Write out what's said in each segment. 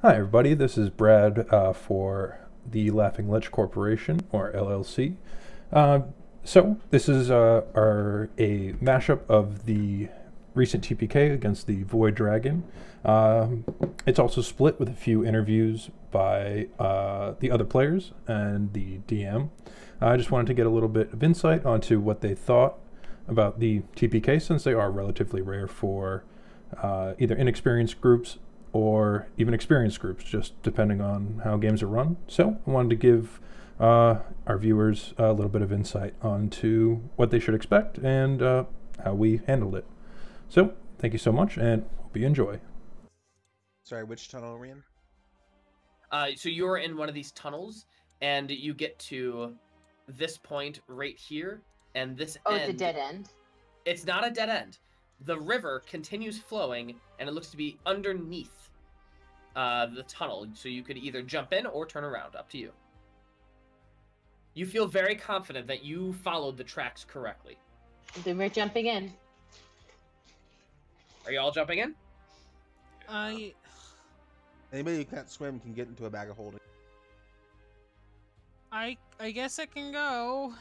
Hi, everybody. This is Brad uh, for the Laughing Lich Corporation, or LLC. Uh, so, this is uh, our a mashup of the recent TPK against the Void Dragon. Um, it's also split with a few interviews by uh, the other players and the DM. I just wanted to get a little bit of insight onto what they thought about the TPK, since they are relatively rare for uh, either inexperienced groups or even experienced groups, just depending on how games are run. So I wanted to give uh, our viewers a little bit of insight onto what they should expect and uh, how we handled it. So thank you so much, and hope you enjoy. Sorry, which tunnel are we in? Uh, so you're in one of these tunnels, and you get to this point right here, and this Oh, end. it's a dead end. It's not a dead end. The river continues flowing, and it looks to be underneath uh, the tunnel. So you could either jump in or turn around. Up to you. You feel very confident that you followed the tracks correctly. Then we're jumping in. Are you all jumping in? I Anybody who can't swim can get into a bag of holding. I I guess I can go.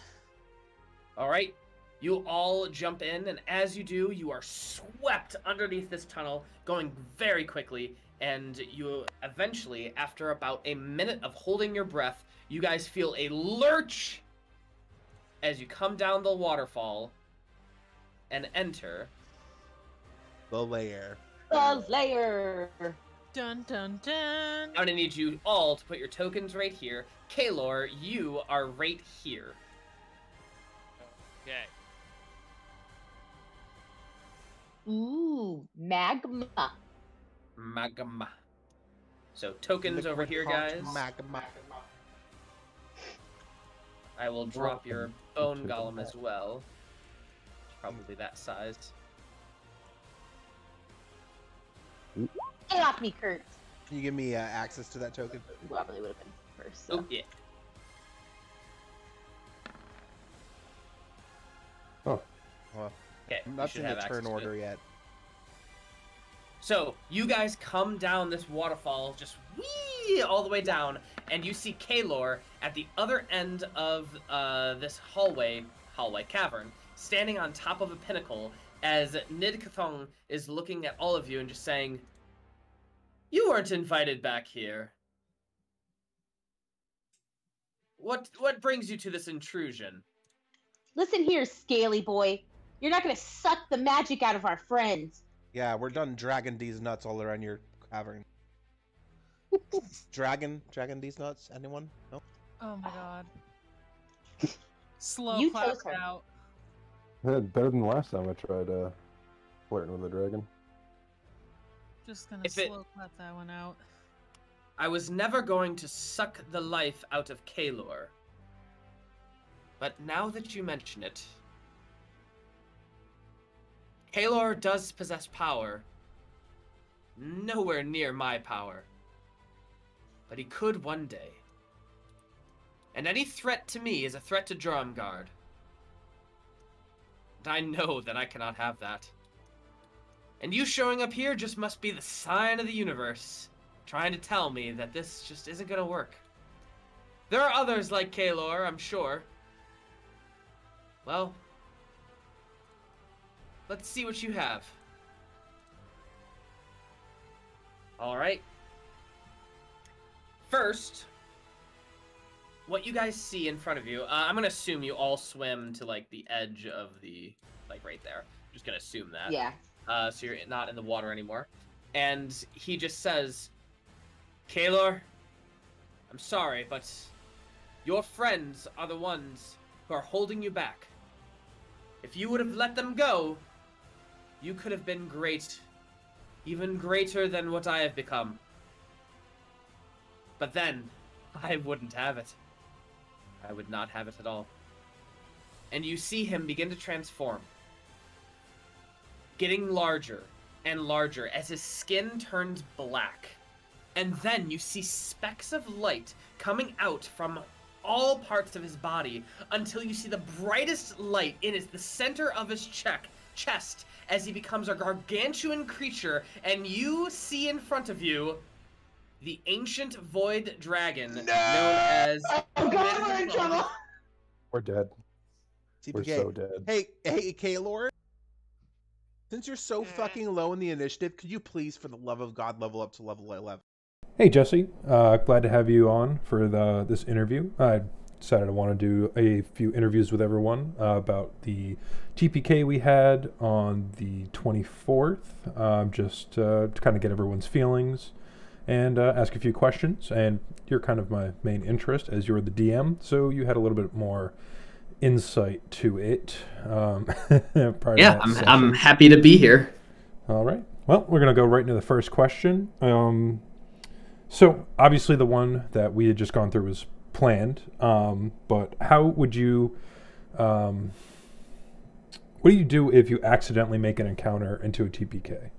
All right. You all jump in, and as you do, you are swept underneath this tunnel, going very quickly. And you eventually, after about a minute of holding your breath, you guys feel a lurch as you come down the waterfall and enter. The layer. The layer. Dun dun dun. I'm gonna need you all to put your tokens right here. Kaelor, you are right here. Okay. Ooh, magma. Magma. So tokens over here, guys. Magma. I will drop your bone Welcome to the golem as map. well. Probably that size. Get off me, Kurt. Can you give me uh, access to that token? Probably would have been first. Oh So. yeah. Oh, Well, Okay. I'm not in the turn to it. order yet. So you guys come down this waterfall, just wee all the way down, and you see Kaelor at the other end of uh, this hallway, hallway cavern, standing on top of a pinnacle, as Nid Kathong is looking at all of you and just saying, "You weren't invited back here. What what brings you to this intrusion?" Listen here, scaly boy. You're not gonna suck the magic out of our friends. Yeah, we're done dragging these nuts all around your cavern. dragon? Dragon these nuts? Anyone? No? Oh my god. Slow You clap chose her. out. Yeah, better than the last time I tried uh, flirting with a dragon. Just gonna If it- slow clap that one out. I was never going to suck the life out of Kaelor. But now that you mention it, Kaelor does possess power. Nowhere near my power. But he could one day. And any threat to me is a threat to Drumguard. And I know that I cannot have that. And you showing up here just must be the sign of the universe trying to tell me that this just isn't gonna work. There are others like Kaelor, I'm sure. Well, let's see what you have. Alright. First, what you guys see in front of you, uh, I'm gonna assume you all swim to like the edge of the, like right there. I'm just gonna assume that Yeah. uh, so you're not in the water anymore. And he just says, Kaelor, I'm sorry, but your friends are the ones who are holding you back. If you would have let them go, you could have been great. Even greater than what I have become. But then, I wouldn't have it. I would not have it at all. And you see him begin to transform getting larger and larger as his skin turns black. And then you see specks of light coming out from all parts of his body until you see the brightest light in his, the center of his check, chest as he becomes a gargantuan creature and you see in front of you the ancient void dragon No! known as. Oh god, we're in trouble. We're dead. We're so dead. Hey, hey, Kaelor. Since you're so fucking low in the initiative, could you please, for the love of God, level up to level 11? Hey Jesse, uh, glad to have you on for the this interview. I decided I want to do a few interviews with everyone uh, about the TPK we had on the 24th, um, just uh, to kind of get everyone's feelings and uh, ask a few questions. And you're kind of my main interest as you're the DM, so you had a little bit more insight to it. Um, Yeah, I'm. I'm happy to be here. All right. Well, we're going to go right into the first question. Um, so, obviously, the one that we had just gone through was planned, um, but how would you. Um, what do you do if you accidentally make an encounter into a TPK?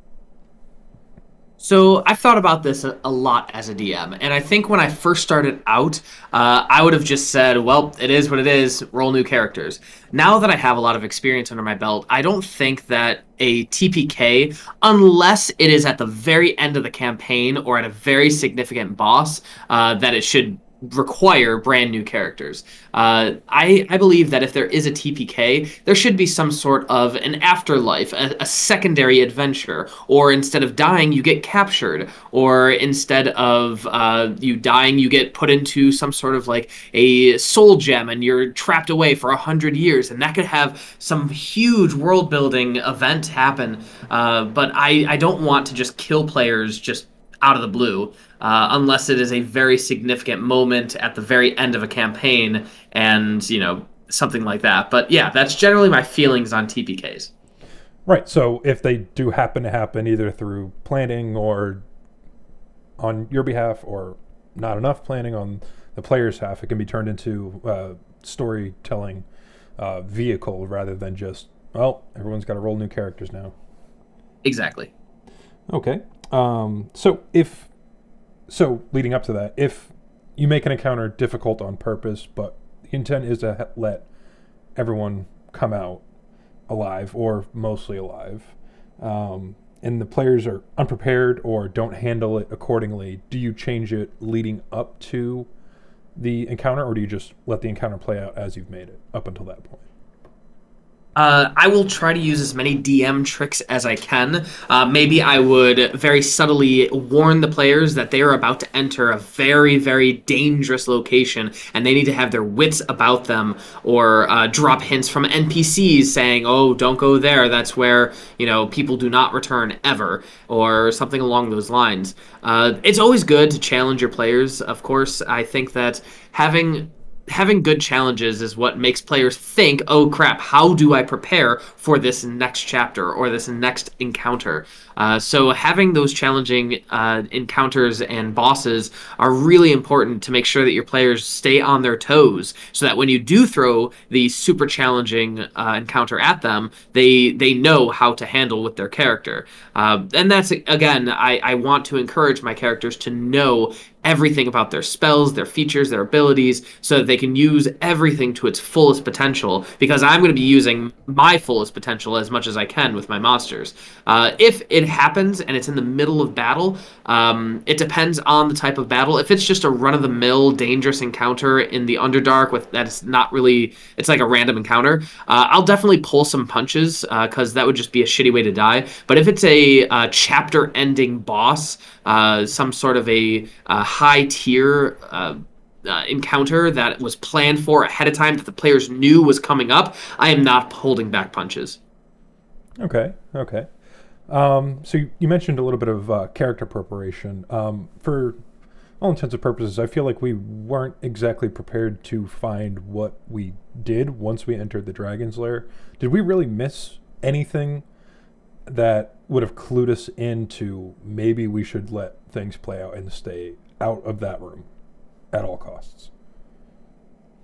So I've thought about this a, lot as a DM, and I think when I first started out, uh, I would have just said, "Well, it is what it is. Roll new characters." Now that I have a lot of experience under my belt, I don't think that a TPK, unless it is at the very end of the campaign or at a very significant boss, uh, that it should require brand new characters. Uh, I I believe that if there is a TPK, there should be some sort of an afterlife, a, a secondary adventure, or instead of dying, you get captured, or instead of uh, you dying, you get put into some sort of like a soul gem, and you're trapped away for a hundred years, and that could have some huge world building event happen. Uh, but I I don't want to just kill players just out of the blue, uh, unless it is a very significant moment at the very end of a campaign and, you know, something like that. But yeah, that's generally my feelings on TPKs. Right. So, if they do happen to happen either through planning or on your behalf or not enough planning on the player's half, it can be turned into a storytelling uh, vehicle rather than just, well, everyone's got to roll new characters now. Exactly. Okay. Um, so if so, leading up to that, if you make an encounter difficult on purpose, but the intent is to let everyone come out alive or mostly alive, um, and the players are unprepared or don't handle it accordingly, do you change it leading up to the encounter, or do you just let the encounter play out as you've made it up until that point? Uh, I will try to use as many DM tricks as I can. Uh, maybe I would very subtly warn the players that they are about to enter a very, very dangerous location and they need to have their wits about them or uh, drop hints from NPCs saying, oh, don't go there. That's where, you know, people do not return ever or something along those lines. Uh, it's always good to challenge your players, of course. I think that having having good challenges is what makes players think, oh crap, how do I prepare for this next chapter or this next encounter? Uh, so having those challenging uh, encounters and bosses are really important to make sure that your players stay on their toes, so that when you do throw the super challenging uh, encounter at them, they they know how to handle with their character. Uh, and that's again, I, I want to encourage my characters to know everything about their spells, their features, their abilities, so that they can use everything to its fullest potential. Because I'm going to be using my fullest potential as much as I can with my monsters. Uh, if it happens and it's in the middle of battle, um, it depends on the type of battle. If it's just a run-of-the-mill dangerous encounter in the Underdark with that's not really, it's like a random encounter. Uh, I'll definitely pull some punches because that would just be a shitty way to die. But if it's a uh, chapter-ending boss, uh, some sort of a uh, high tier uh, uh, encounter that was planned for ahead of time that the players knew was coming up, I am not holding back punches. Okay, okay. Um, so you, you mentioned a little bit of uh, character preparation. Um, for all intents and purposes, I feel like we weren't exactly prepared to find what we did once we entered the Dragon's Lair. Did we really miss anything that would have clued us into maybe we should let things play out and stay out of that room at all costs?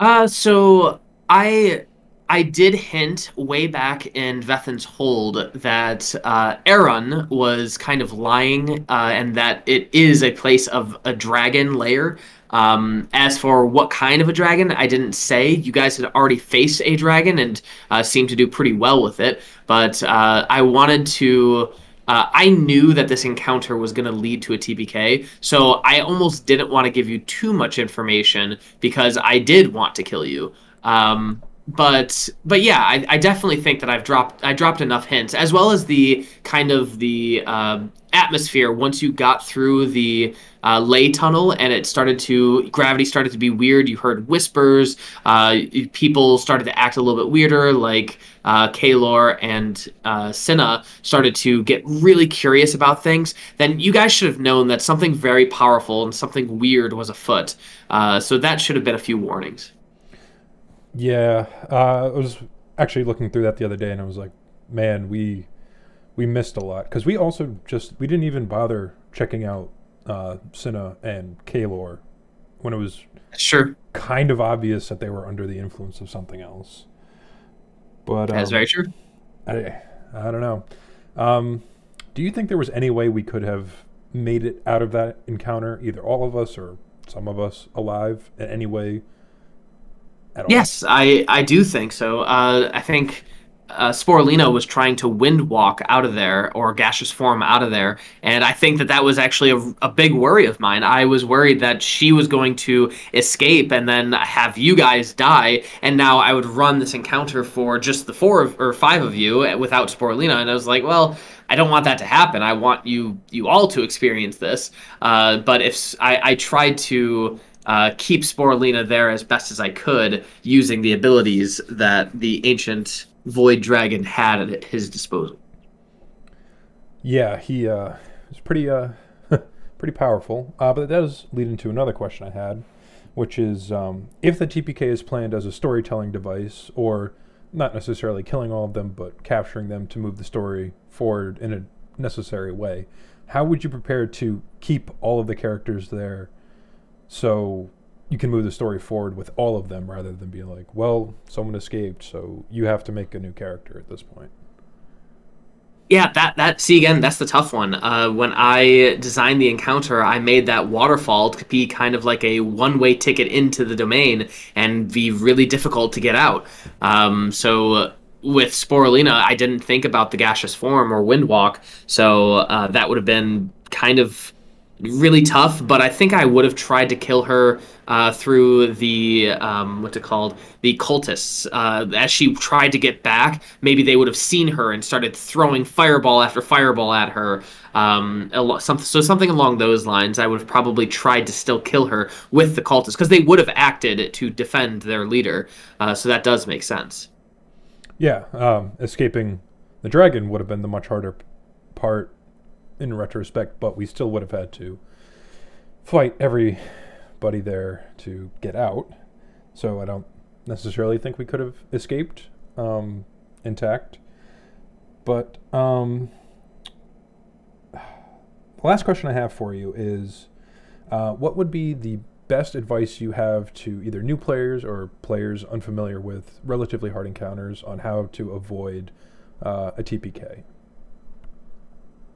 Uh, so I I did hint way back in Vethin's Hold that uh, Aaron was kind of lying, uh, and that it is a place of a dragon lair. Um, as for what kind of a dragon, I didn't say. You guys had already faced a dragon and uh, seemed to do pretty well with it. But uh, I wanted to uh, I knew that this encounter was going to lead to a TPK, so I almost didn't want to give you too much information because I did want to kill you. Um, but but yeah, I, I definitely think that I've dropped I dropped enough hints as well as the kind of the um, atmosphere once you got through the uh, ley tunnel and it started to gravity started to be weird. You heard whispers. Uh, people started to act a little bit weirder, like uh, Kaelor and uh, Cinna started to get really curious about things. Then you guys should have known that something very powerful and something weird was afoot. Uh, so that should have been a few warnings. Yeah, uh, I was actually looking through that the other day, and I was like, man, we we missed a lot because we also just we didn't even bother checking out uh, Cinna and Kaelor when it was Sure, kind of obvious that they were under the influence of something else. But that's um, very true. I, I don't know. Um, do you think there was any way we could have made it out of that encounter, either all of us or some of us, alive in any way? At all? Yes, I I do think so. Uh, I think uh, was trying to wind walk out of there or gaseous form out of there, and I think that that was actually a, a big worry of mine. I was worried that she was going to escape and then have you guys die, and now I would run this encounter for just the four of, or five of you without Sporelina, and I was like, well. I don't want that to happen. I want you you all to experience this. Uh, but if I tried to uh, keep Sporelina there as best as I could using the abilities that the ancient Void Dragon had at his disposal. Yeah, he uh, is pretty uh, pretty powerful. Uh, but that does lead into another question I had, which is um, if the TPK is planned as a storytelling device, or not necessarily killing all of them, but capturing them to move the story forward in a necessary way, how would you prepare to keep all of the characters there so you can move the story forward with all of them rather than being like, well, someone escaped, so you have to make a new character at this point? Yeah, that that see again, that's the tough one. Uh, when I designed the encounter, I made that waterfall to be kind of like a one-way ticket into the domain and be really difficult to get out. Um, so with Sporelina, I didn't think about the gaseous form or windwalk, so uh, that would have been kind of really tough. But I think I would have tried to kill her uh, through the um, what's it called, the cultists. Uh, as she tried to get back, maybe they would have seen her and started throwing fireball after fireball at her. Um, so something along those lines. I would have probably tried to still kill her with the cultists because they would have acted to defend their leader. Uh, so that does make sense. Yeah, um, escaping the dragon would have been the much harder part in retrospect, but we still would have had to fight everybody there to get out. So I don't necessarily think we could have escaped um, intact. But um, the last question I have for you is uh, what would be the best advice you have to either new players or players unfamiliar with relatively hard encounters on how to avoid uh, a TPK?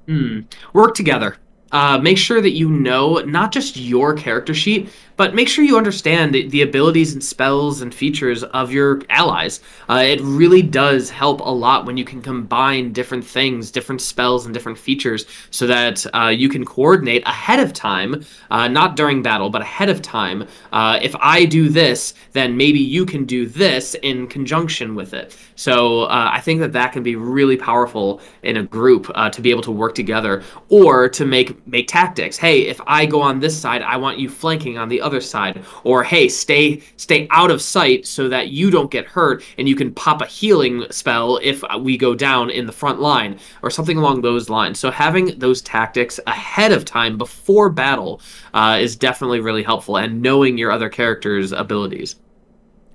Hmm. Work together. Uh, make sure that you know not just your character sheet, but make sure you understand the, abilities and spells and features of your allies. Uh, it really does help a lot when you can combine different things, different spells, and different features so that uh, you can coordinate ahead of time, uh, not during battle, but ahead of time. Uh, if I do this, then maybe you can do this in conjunction with it. So uh, I think that that can be really powerful in a group uh, to be able to work together or to make make tactics. Hey, if I go on this side, I want you flanking on the other side. Or hey, stay stay out of sight so that you don't get hurt and you can pop a healing spell if we go down in the front line or something along those lines. So having those tactics ahead of time before battle uh, is definitely really helpful and knowing your other characters' abilities.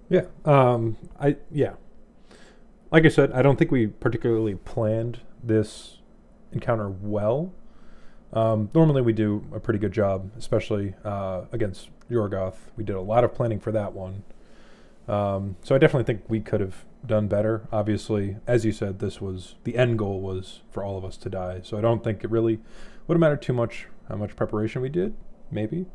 Yeah. Um, I yeah. Like I said, I don't think we particularly planned this encounter well. Um, normally, we do a pretty good job, especially uh, against Yorgoth. We did a lot of planning for that one. Um, so I definitely think we could have done better. Obviously, as you said, this was the end goal was for all of us to die. So I don't think it really would have mattered too much how much preparation we did. Maybe.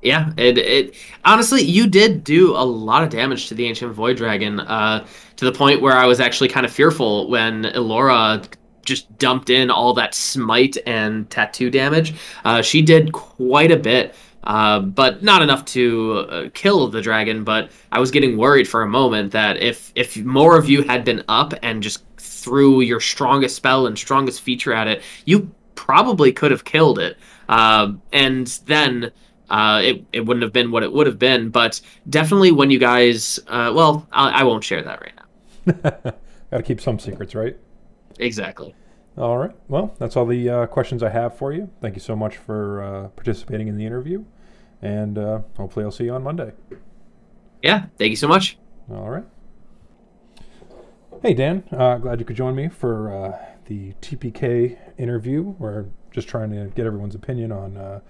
Yeah, it it honestly you did do a lot of damage to the ancient void dragon, uh, to the point where I was actually kind of fearful when Elora just dumped in all that smite and tattoo damage. Uh, she did quite a bit, uh, but not enough to uh, kill the dragon. But I was getting worried for a moment that if if more of you had been up and just threw your strongest spell and strongest feature at it, you probably could have killed it. Uh, and then uh, it, it wouldn't have been what it would have been. But definitely when you guys, uh, well, I, I won't share that right now. Got to keep some secrets, right? Exactly. All right. Well, that's all the uh, questions I have for you. Thank you so much for uh, participating in the interview, and uh, hopefully I'll see you on Monday. Yeah. Thank you so much. All right. Hey, Dan. Uh, glad you could join me for uh, the TPK interview. We're just trying to get everyone's opinion on, uh,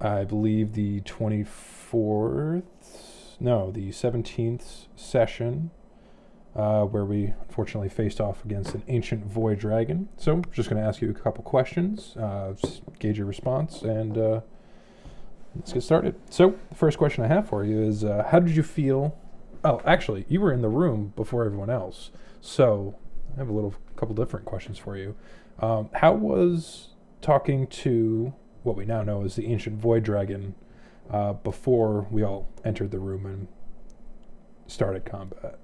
I believe, the 24th, no, the 17th session, uh, where we unfortunately faced off against an ancient void dragon. So, I'm just going to ask you a couple questions, uh, gauge your response, and uh, let's get started. So, the first question I have for you is uh, How did you feel? Oh, actually, you were in the room before everyone else. So, I have a little couple different questions for you. Um, how was talking to what we now know as the ancient void dragon uh, before we all entered the room and started combat?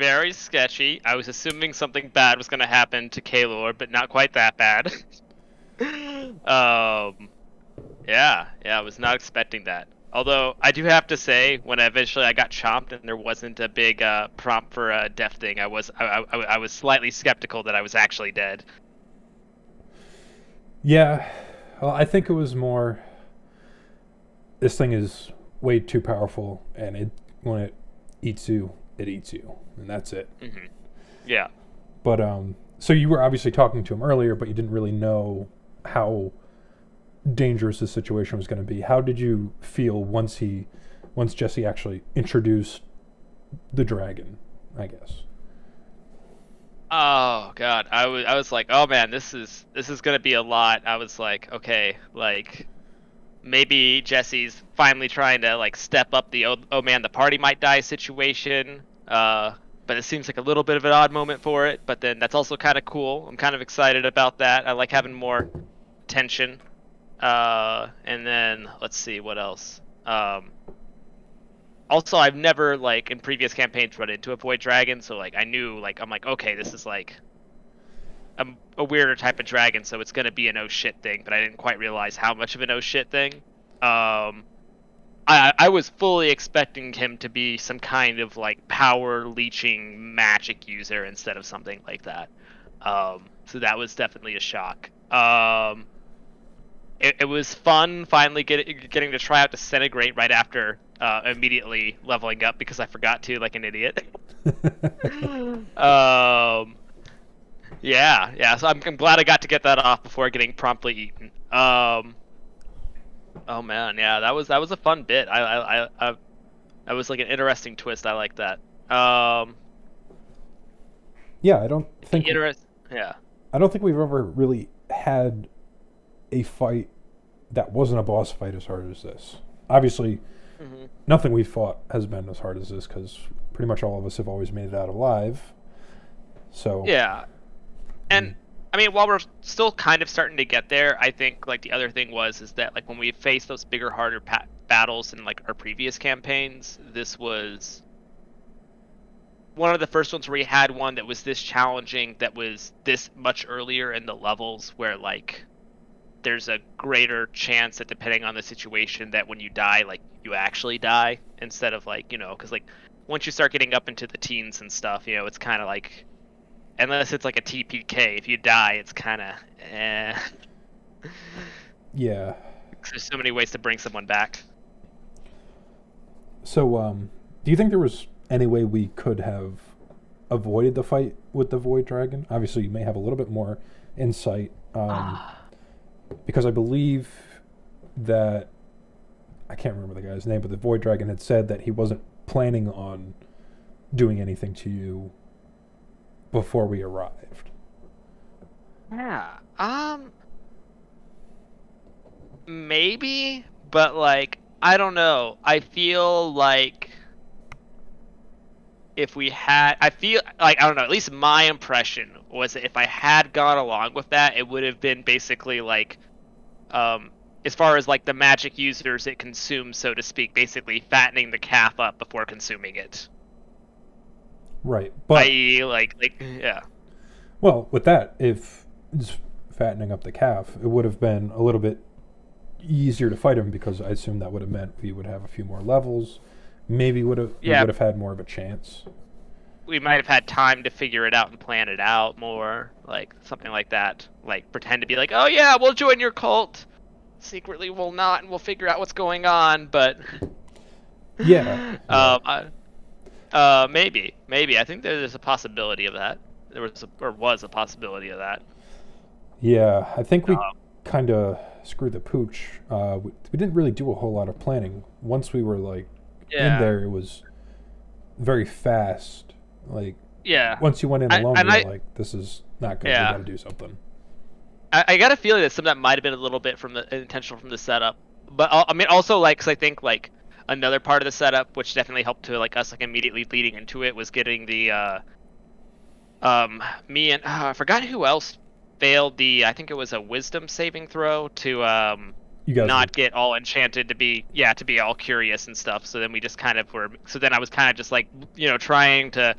Very sketchy. I was assuming something bad was going to happen to Kaelor, but not quite that bad. um, yeah, yeah, I was not expecting that. Although I do have to say, when eventually I got chomped and there wasn't a big uh, prompt for a death thing, I was I, I, I was slightly skeptical that I was actually dead. Yeah, well, I think it was more. This thing is way too powerful, and it when it eats you, it eats you, and that's it. hmm Yeah. But um, so you were obviously talking to him earlier, but you didn't really know how dangerous the situation was going to be. How did you feel once he, once Jesse actually introduced the dragon? I guess. Oh god, I was I was like, oh man, this is this is gonna be a lot. I was like, okay, like maybe Jesse's finally trying to like step up the oh, oh man, the party might die situation. Uh, but it seems like a little bit of an odd moment for it. But then that's also kind of cool. I'm kind of excited about that. I like having more tension. Uh, and then let's see what else. Um, also I've never like in previous campaigns run into a void dragon, so like I knew like I'm like okay, this is like a, a weirder type of dragon, so it's gonna be an oh shit thing, but I didn't quite realize how much of an oh shit thing. Um, I I was fully expecting him to be some kind of like power leeching magic user instead of something like that. Um, so that was definitely a shock. Um, it, it was fun finally get, getting to try out Disintegrate right after uh, immediately leveling up because I forgot to like an idiot. um, yeah, yeah. So I'm, I'm glad I got to get that off before getting promptly eaten. Um, oh man, yeah, that was that was a fun bit. I I I, I that was like an interesting twist. I like that. Um, Yeah, I don't think interest. Yeah. I don't think we've ever really had a fight that wasn't a boss fight as hard as this. Obviously, hmm nothing we've fought has been as hard as this because pretty much all of us have always made it out alive. So Yeah. And I mean, while we're still kind of starting to get there, I think like the other thing was is that like when we faced those bigger, harder pa- battles in like our previous campaigns, this was one of the first ones where we had one that was this challenging, that was this much earlier in the levels, where like there's a greater chance that depending on the situation that when you die, like you actually die instead of like you know, because like once you start getting up into the teens and stuff, you know, it's kind of like unless it's like a TPK, if you die, it's kind of eh. yeah. There's so many ways to bring someone back. So um, do you think there was any way we could have avoided the fight with the void dragon? Obviously, you may have a little bit more insight um, because I believe that I can't remember the guy's name, but the void dragon had said that he wasn't planning on doing anything to you before we arrived. Yeah. Um. Maybe, but like I don't know. I feel like if we had, I feel like I don't know. At least my impression was that if I had gone along with that, it would have been basically like, um, as far as like the magic users it consumes, so to speak, basically fattening the calf up before consuming it. Right. But I.e., like, like, yeah. well, with that, if it's fattening up the calf, it would have been a little bit easier to fight him because I assume that would have meant we would have a few more levels. Maybe would have we Yeah. would have had more of a chance. we might have had time to figure it out and plan it out more, like something like that. Like pretend to be like, "Oh yeah, we'll join your cult." Secretly, we'll not, and we'll figure out what's going on. But Yeah. um, I, uh, maybe, maybe I think there's a possibility of that. There was a, or was a possibility of that. Yeah, I think we Um, kind of screwed the pooch. Uh, we, we didn't really do a whole lot of planning. Once we were like Yeah. in there, it was very fast. Like Yeah. once you went in alone, and you were I- like, "This is not good. Yeah. We got to do something." I, I got a feeling that some of that might have been a little bit from the intentional from the setup, but uh, I mean also like because I think like another part of the setup which definitely helped to like us like immediately leading into it was getting the uh, um me and uh, I forgot who else failed the I think it was a wisdom saving throw to um not get all enchanted to be yeah to be all curious and stuff. So then we just kind of were so then i was kind of just like you know trying to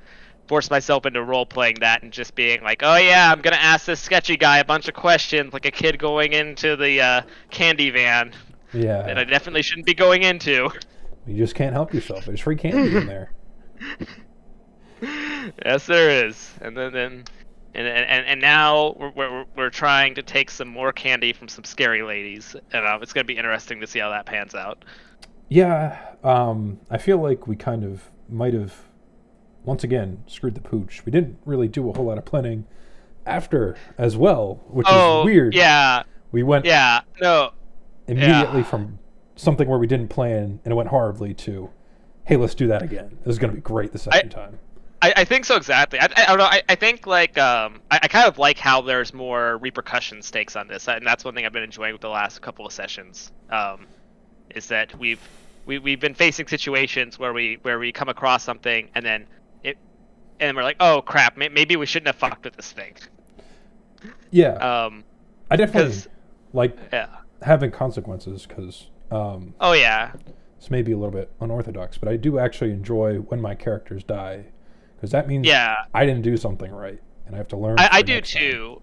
force myself into role playing that and just being like oh yeah i'm gonna ask this sketchy guy a bunch of questions like a kid going into the uh, candy van. Yeah, that i definitely shouldn't be going into you just can't help yourself. There's free candy in there. yes there is and then then and and, and now we're, we're, we're trying to take some more candy from some scary ladies and uh, it's going to be interesting to see how that pans out Yeah, um, I feel like we kind of might have, once again, screwed the pooch. We didn't really do a whole lot of planning after as well, which oh is weird. yeah We went yeah no immediately yeah. from something where we didn't plan and it went horribly to, hey, let's do that again. This is going to be great the second time. I, I think so exactly. I, I don't know. I, I think like um I, I kind of like how there's more repercussion stakes on this, and that's one thing I've been enjoying with the last couple of sessions. Um, is that we've we, we've been facing situations where we where we come across something and then it and we're like, oh crap, may, maybe we shouldn't have fucked with this thing. Yeah, Um, I definitely like yeah. having consequences because um, Oh yeah. this may be a little bit unorthodox, but I do actually enjoy when my characters die because that means Yeah. I didn't do something right and I have to learn. I, I do next time. too.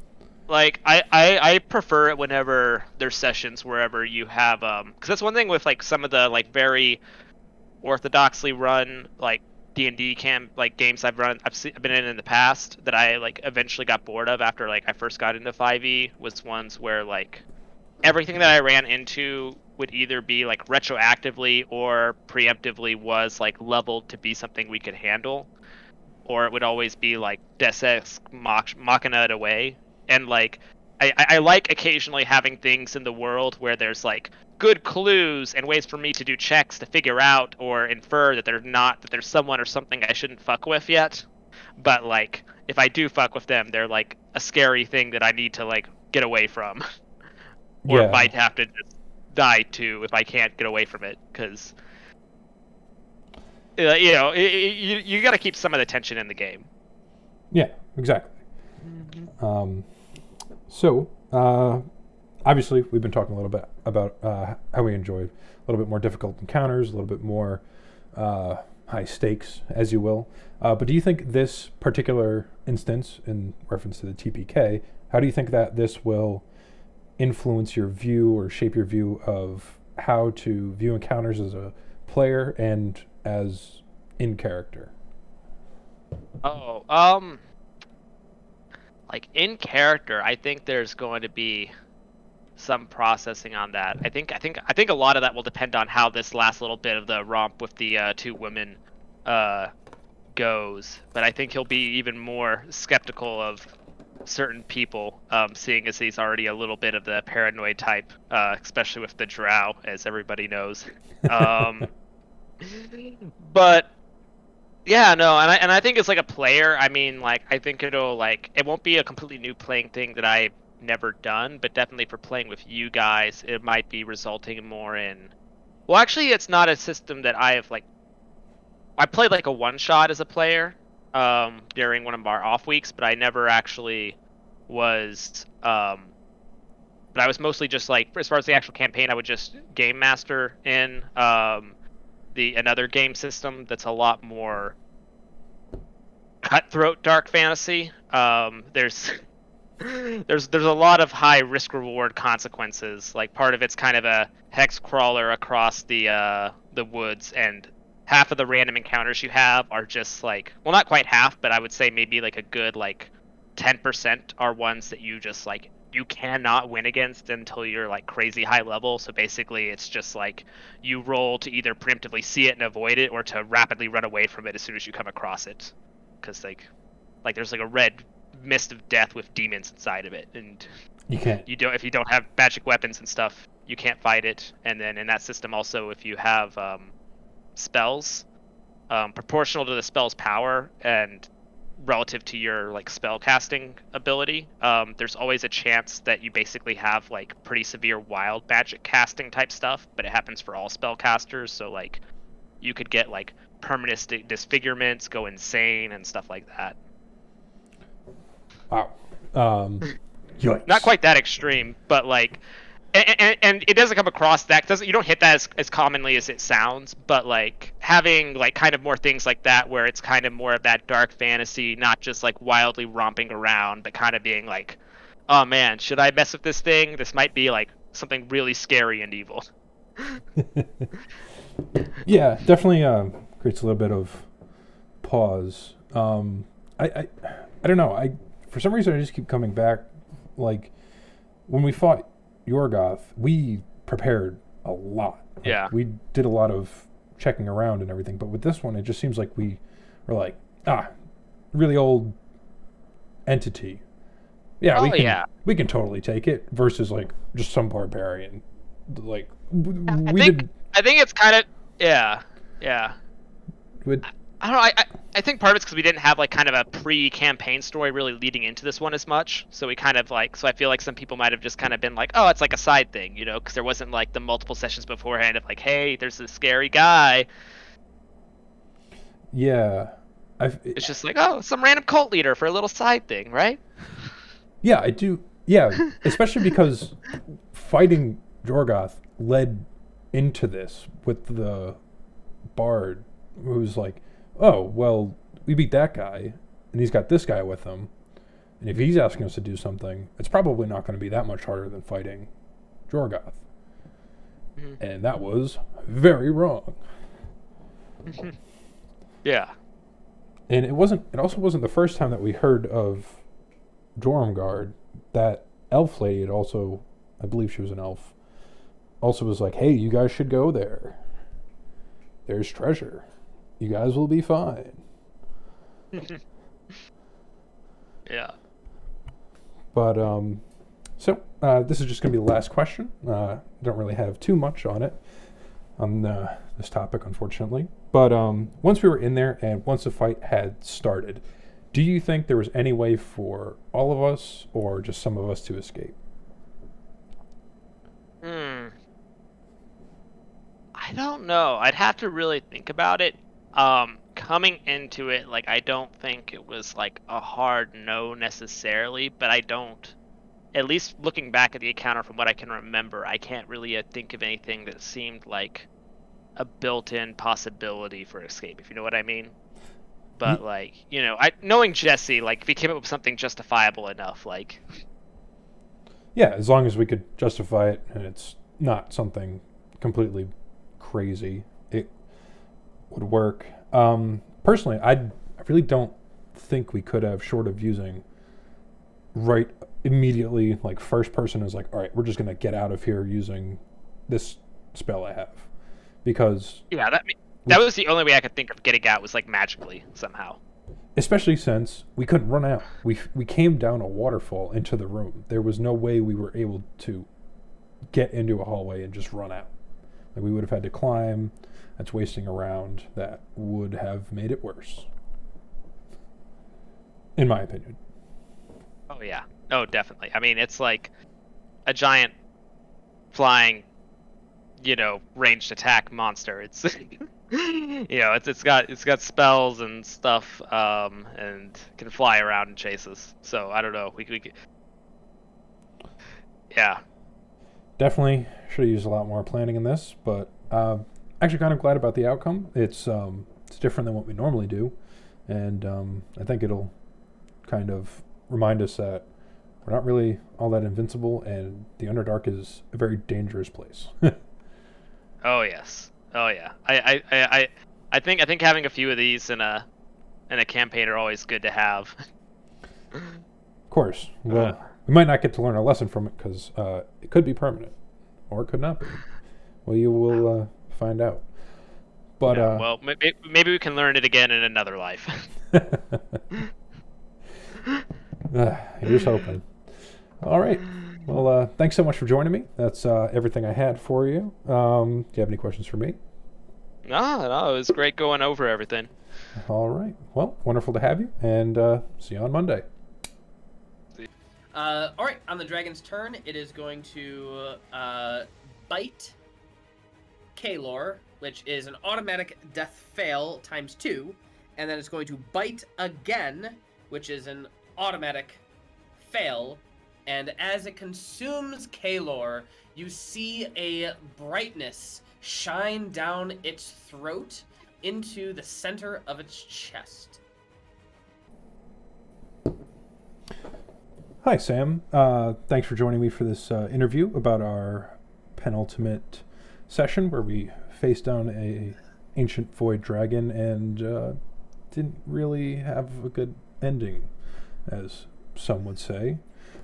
Like I, I, I prefer it whenever there's sessions wherever you have um because that's one thing with like some of the like very orthodoxly run like D and D camp like games I've run I've, se- I've been in in the past that I like eventually got bored of after like I first got into 5e was ones where like everything that I ran into would either be like retroactively or preemptively was like leveled to be something we could handle or it would always be like Deus Ex mach- Machina it away. And like, I, I like occasionally having things in the world where there's like good clues and ways for me to do checks to figure out or infer that there's not that there's someone or something I shouldn't fuck with yet. But like, if I do fuck with them, they're like a scary thing that I need to like get away from, or Yeah. might have to just die to if I can't get away from it because. Uh, you know, i- i- you, you got to keep some of the tension in the game. Yeah, exactly. Um, so, uh, obviously, we've been talking a little bit about uh, how we enjoyed a little bit more difficult encounters, a little bit more uh, high stakes, as you will. Uh, but do you think this particular instance, in reference to the TPK, how do you think that this will influence your view or shape your view of how to view encounters as a player and as in character? Oh, um, like in character, I think there's going to be some processing on that. I think, I think, I think a lot of that will depend on how this last little bit of the romp with the uh, two women uh, goes. But I think he'll be even more skeptical of certain people, um, seeing as he's already a little bit of the paranoid type, uh, especially with the drow, as everybody knows. Um, but yeah, no, and I and I think it's like a player. I mean, like I think it'll like it won't be a completely new playing thing that I've never done, but definitely for playing with you guys, it might be resulting more in. Well, actually, it's not a system that I have like I played like a one shot as a player um, during one of our off weeks, but I never actually was. Um, but I was mostly just like, as far as the actual campaign, I would just game master in um, the another game system that's a lot more cutthroat dark fantasy. Um, there's there's there's a lot of high risk reward consequences. Like part of it's kind of a hex crawler across the uh, the woods, and half of the random encounters you have are just like well, not quite half, but I would say maybe like a good like ten percent are ones that you just like you cannot win against until you're like crazy high level. So basically, it's just like you roll to either preemptively see it and avoid it, or to rapidly run away from it as soon as you come across it. Because like, like there's like a red mist of death with demons inside of it, and You can't. you don't if you don't have magic weapons and stuff, you can't fight it. And then in that system, also if you have um, spells, um, proportional to the spell's power and relative to your like spell casting ability, um, there's always a chance that you basically have like pretty severe wild magic casting type stuff. But it happens for all spellcasters, so like you could get like permanent disfigurements, go insane, and stuff like that. Wow. Um, not quite that extreme, but like, and, and, and it doesn't come across that doesn't you don't hit that as, as commonly as it sounds, but like having like kind of more things like that where it's kind of more of that dark fantasy, not just like wildly romping around, but kind of being like, oh man, should I mess with this thing? This might be like something really scary and evil. yeah, definitely um, creates a little bit of pause. Um, I, I, I don't know. I for some reason I just keep coming back. Like when we fought Yorgoth, we prepared a lot. Like, Yeah. we did a lot of checking around and everything. But with this one, it just seems like we were like, ah, really old entity. Yeah, we Oh, can, yeah. we can totally take it. Versus like just some barbarian. Like I we think did. I think it's kind of yeah, yeah. I don't know. I, I, I think part of it's because we didn't have like kind of a pre-campaign story really leading into this one as much. So we kind of like. So I feel like some people might have just kind of been like, oh, it's like a side thing, you know, because there wasn't like the multiple sessions beforehand of like, hey, there's this scary guy. yeah, I've, It's just like, oh, some random cult leader for a little side thing, right? Yeah, I do. Yeah, especially because fighting Jorgoth led into this with the bard who's like, "Oh, well, we beat that guy, and he's got this guy with him, and if he's asking us to do something, it's probably not going to be that much harder than fighting Jorgoth." Mhm. And that was very wrong. Yeah. And it wasn't. It also wasn't the first time that we heard of Jormgard. That elf lady had also, I believe she was an elf, also was like, "Hey, you guys should go there. There's treasure. You guys will be fine." Yeah. But um, so uh, this is just going to be the last question. Uh, don't really have too much on it on uh, this topic, unfortunately. But um, once we were in there and once the fight had started, do you think there was any way for all of us or just some of us to escape? Hmm. I don't know. I'd have to really think about it. Um, coming into it, like I don't think it was like a hard no necessarily, but I don't. At least looking back at the encounter from what I can remember, I can't really uh, think of anything that seemed like a built-in possibility for escape. If you know what I mean. But like, you know, I knowing Jesse, like if he came up with something justifiable enough, like Yeah, as long as we could justify it and it's not something completely crazy, would work. Um, personally, I I really don't think we could have, short of using right immediately, like first person is like, all right, we're just gonna get out of here using this spell I have, because yeah, that that was the only way I could think of getting out was like magically somehow. especially since we couldn't run out. We we came down a waterfall into the room. There was no way we were able to get into a hallway and just run out. Like we would have had to climb. That's wasting around. That would have made it worse. In my opinion. Oh yeah. Oh, definitely. I mean, it's like a giant flying, you know, ranged attack monster. It's you know, it's it's got it's got spells and stuff, um, and can fly around and chase us. So I don't know. We we could, yeah. Definitely should have used a lot more planning in this, but uh, actually kind of glad about the outcome. It's um, it's different than what we normally do, and um, I think it'll kind of remind us that we're not really all that invincible, and the Underdark is a very dangerous place. Oh yes. Oh yeah. I I, I I think I think having a few of these in a in a campaign are always good to have. Of course. Well, we might not get to learn a lesson from it because uh, it could be permanent, or it could not be. Well, you will uh, find out. But Yeah, uh, well, maybe, maybe we can learn it again in another life. uh, here's hoping. All right. Well, uh, thanks so much for joining me. That's uh, everything I had for you. Um, do you have any questions for me? no, no, it was great going over everything. All right. Well, wonderful to have you, and uh, see you on Monday. Uh, all right, on the dragon's turn, it is going to uh, bite Kaelor, which is an automatic death fail times two, and then it's going to bite again, which is an automatic fail. And as it consumes Kaelor, you see a brightness shine down its throat into the center of its chest. Hi, Sam. Uh, thanks for joining me for this uh, interview about our penultimate session where we faced down a ancient void dragon and uh, didn't really have a good ending, as some would say.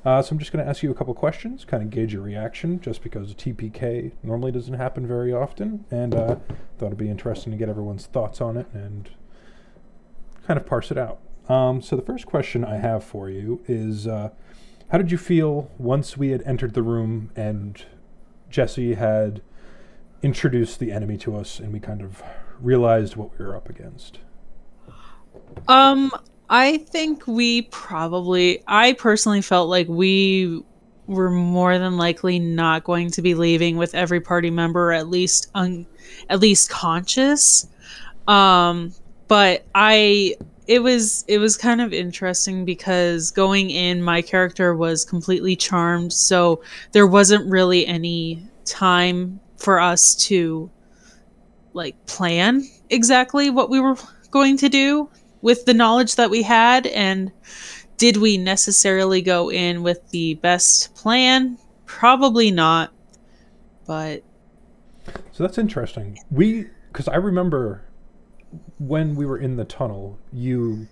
Uh, so I'm just going to ask you a couple questions, kind of gauge your reaction, just because a TPK normally doesn't happen very often, and uh, thought it'd be interesting to get everyone's thoughts on it and kind of parse it out. Um, so the first question I have for you is, uh, how did you feel once we had entered the room and Jesse had introduced the enemy to us, and we kind of realized what we were up against? Um, I think we probably, I personally felt like we were more than likely not going to be leaving with every party member at least un, at least conscious. Um, but I it was it was kind of interesting because going in my character was completely charmed, so there wasn't really any time for us to like plan exactly what we were going to do with the knowledge that we had and did we necessarily go in with the best plan probably not but So that's interesting. We, because I remember when we were in the tunnel, you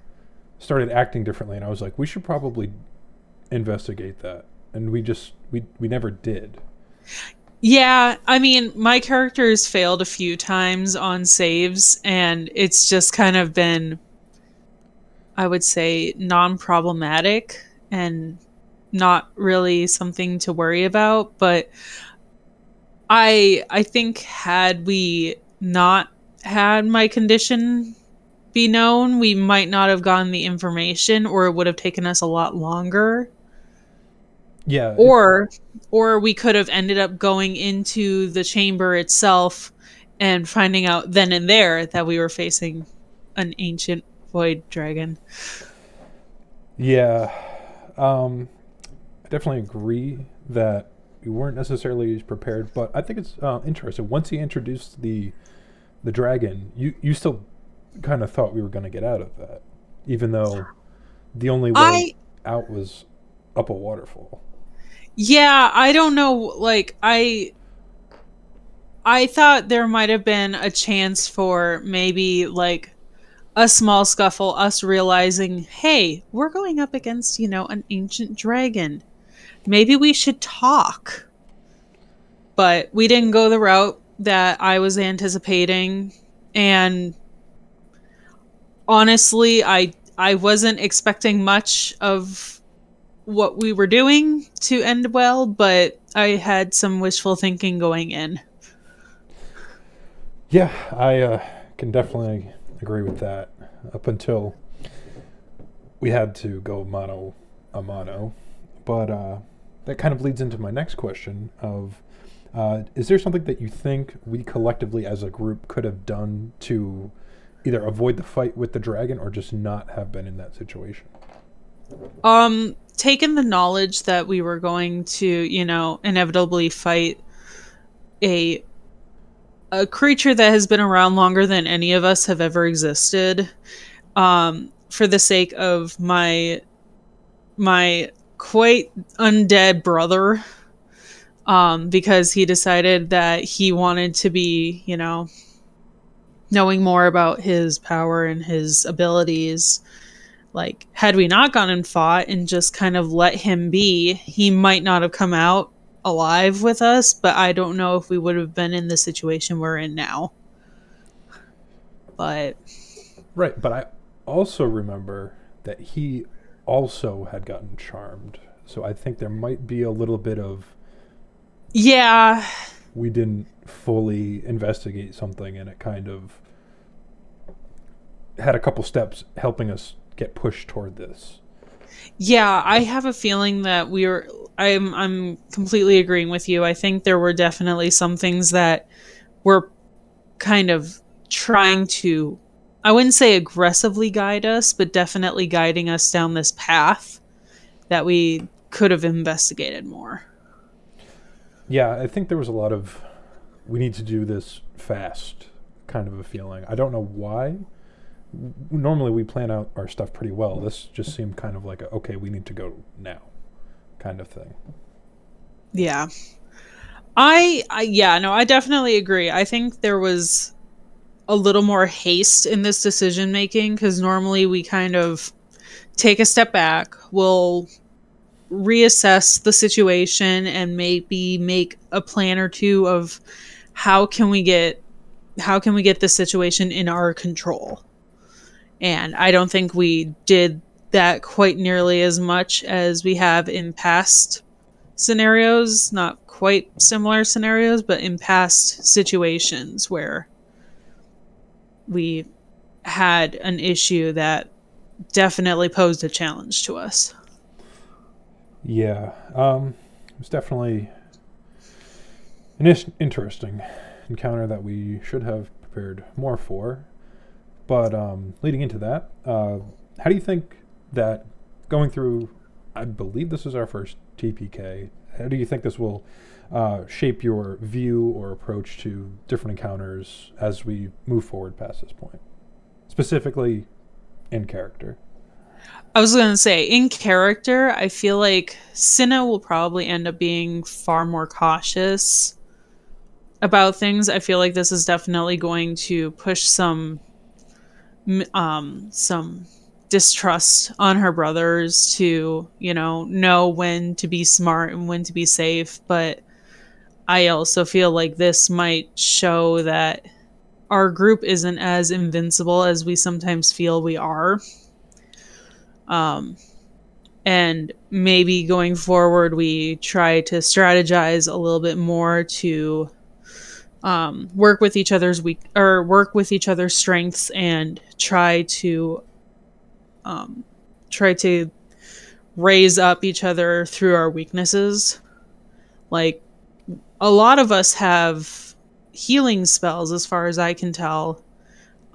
started acting differently, and I was like, we should probably investigate that, and we just we we never did. Yeah i mean my character's failed a few times on saves and it's just kind of been i would say non-problematic and not really something to worry about but i i think had we not had my condition be known we might not have gotten the information or it would have taken us a lot longer Yeah. or or we could have ended up going into the chamber itself and finding out then and there that we were facing an ancient void dragon Yeah, um, I definitely agree that we weren't necessarily prepared, but I think it's uh, interesting. Once he introduced the the dragon, you you still kind of thought we were going to get out of that, even though the only way I- out was up a waterfall. Yeah i don't know like i i thought there might have been a chance for maybe like a small scuffle us realizing hey we're going up against you know an ancient dragon. Maybe we should talk. But we didn't go the route that i was anticipating and honestly i i wasn't expecting much of what we were doing to end well but i had some wishful thinking going in Yeah, I uh, can definitely agree with that. Up until we had to go mano a mano, but uh, that kind of leads into my next question of Uh, is there something that you think we collectively as a group could have done to either avoid the fight with the dragon or just not have been in that situation? Um, taking the knowledge that we were going to, you know, inevitably fight a a creature that has been around longer than any of us have ever existed, um, for the sake of my my quite undead brother, um, because he decided that he wanted to be, you know, knowing more about his power and his abilities like had we not gone and fought and just kind of let him be he might not have come out alive with us but i don't know if we would have been in the situation we're in now but Right, but I also remember that he also had gotten charmed. So I think there might be a little bit of yeah we didn't fully investigate something and it kind of had a couple steps helping us get pushed toward this. Yeah, I have a feeling that we are. I'm I'm completely agreeing with you. I think there were definitely some things that were kind of trying to I wouldn't say aggressively guide us, but definitely guiding us down this path that we could have investigated more. Yeah, I think there was a lot of we need to do this fast kind of a feeling. I don't know why. Normally we plan out our stuff pretty well. This just seemed kind of like a okay, we need to go now kind of thing. Yeah. I, I yeah, no, I definitely agree. I think there was a little more haste in this decision making cuz normally we kind of take a step back, we'll reassess the situation and maybe make a plan or two of how can we get how can we get this situation in our control. And I don't think we did that quite nearly as much as we have in past scenarios, not quite similar scenarios, but in past situations where we had an issue that definitely posed a challenge to us. Yeah, um, it was definitely an interesting encounter that we should have prepared more for. But um, leading into that, uh, how do you think that going through, I believe this is our first TPK, how do you think this will uh, shape your view or approach to different encounters as we move forward past this point? Specifically in character. I was going to say, in character, I feel like Cinna will probably end up being far more cautious about things. I feel like this is definitely going to push some um some distrust on her brothers to, you know, know when to be smart and when to be safe, but I also feel like this might show that our group isn't as invincible as we sometimes feel we are. Um, and maybe going forward we try to strategize a little bit more to um, work with each other's weak or work with each other's strengths and try to um, try to raise up each other through our weaknesses. Like a lot of us have healing spells as far as i can tell.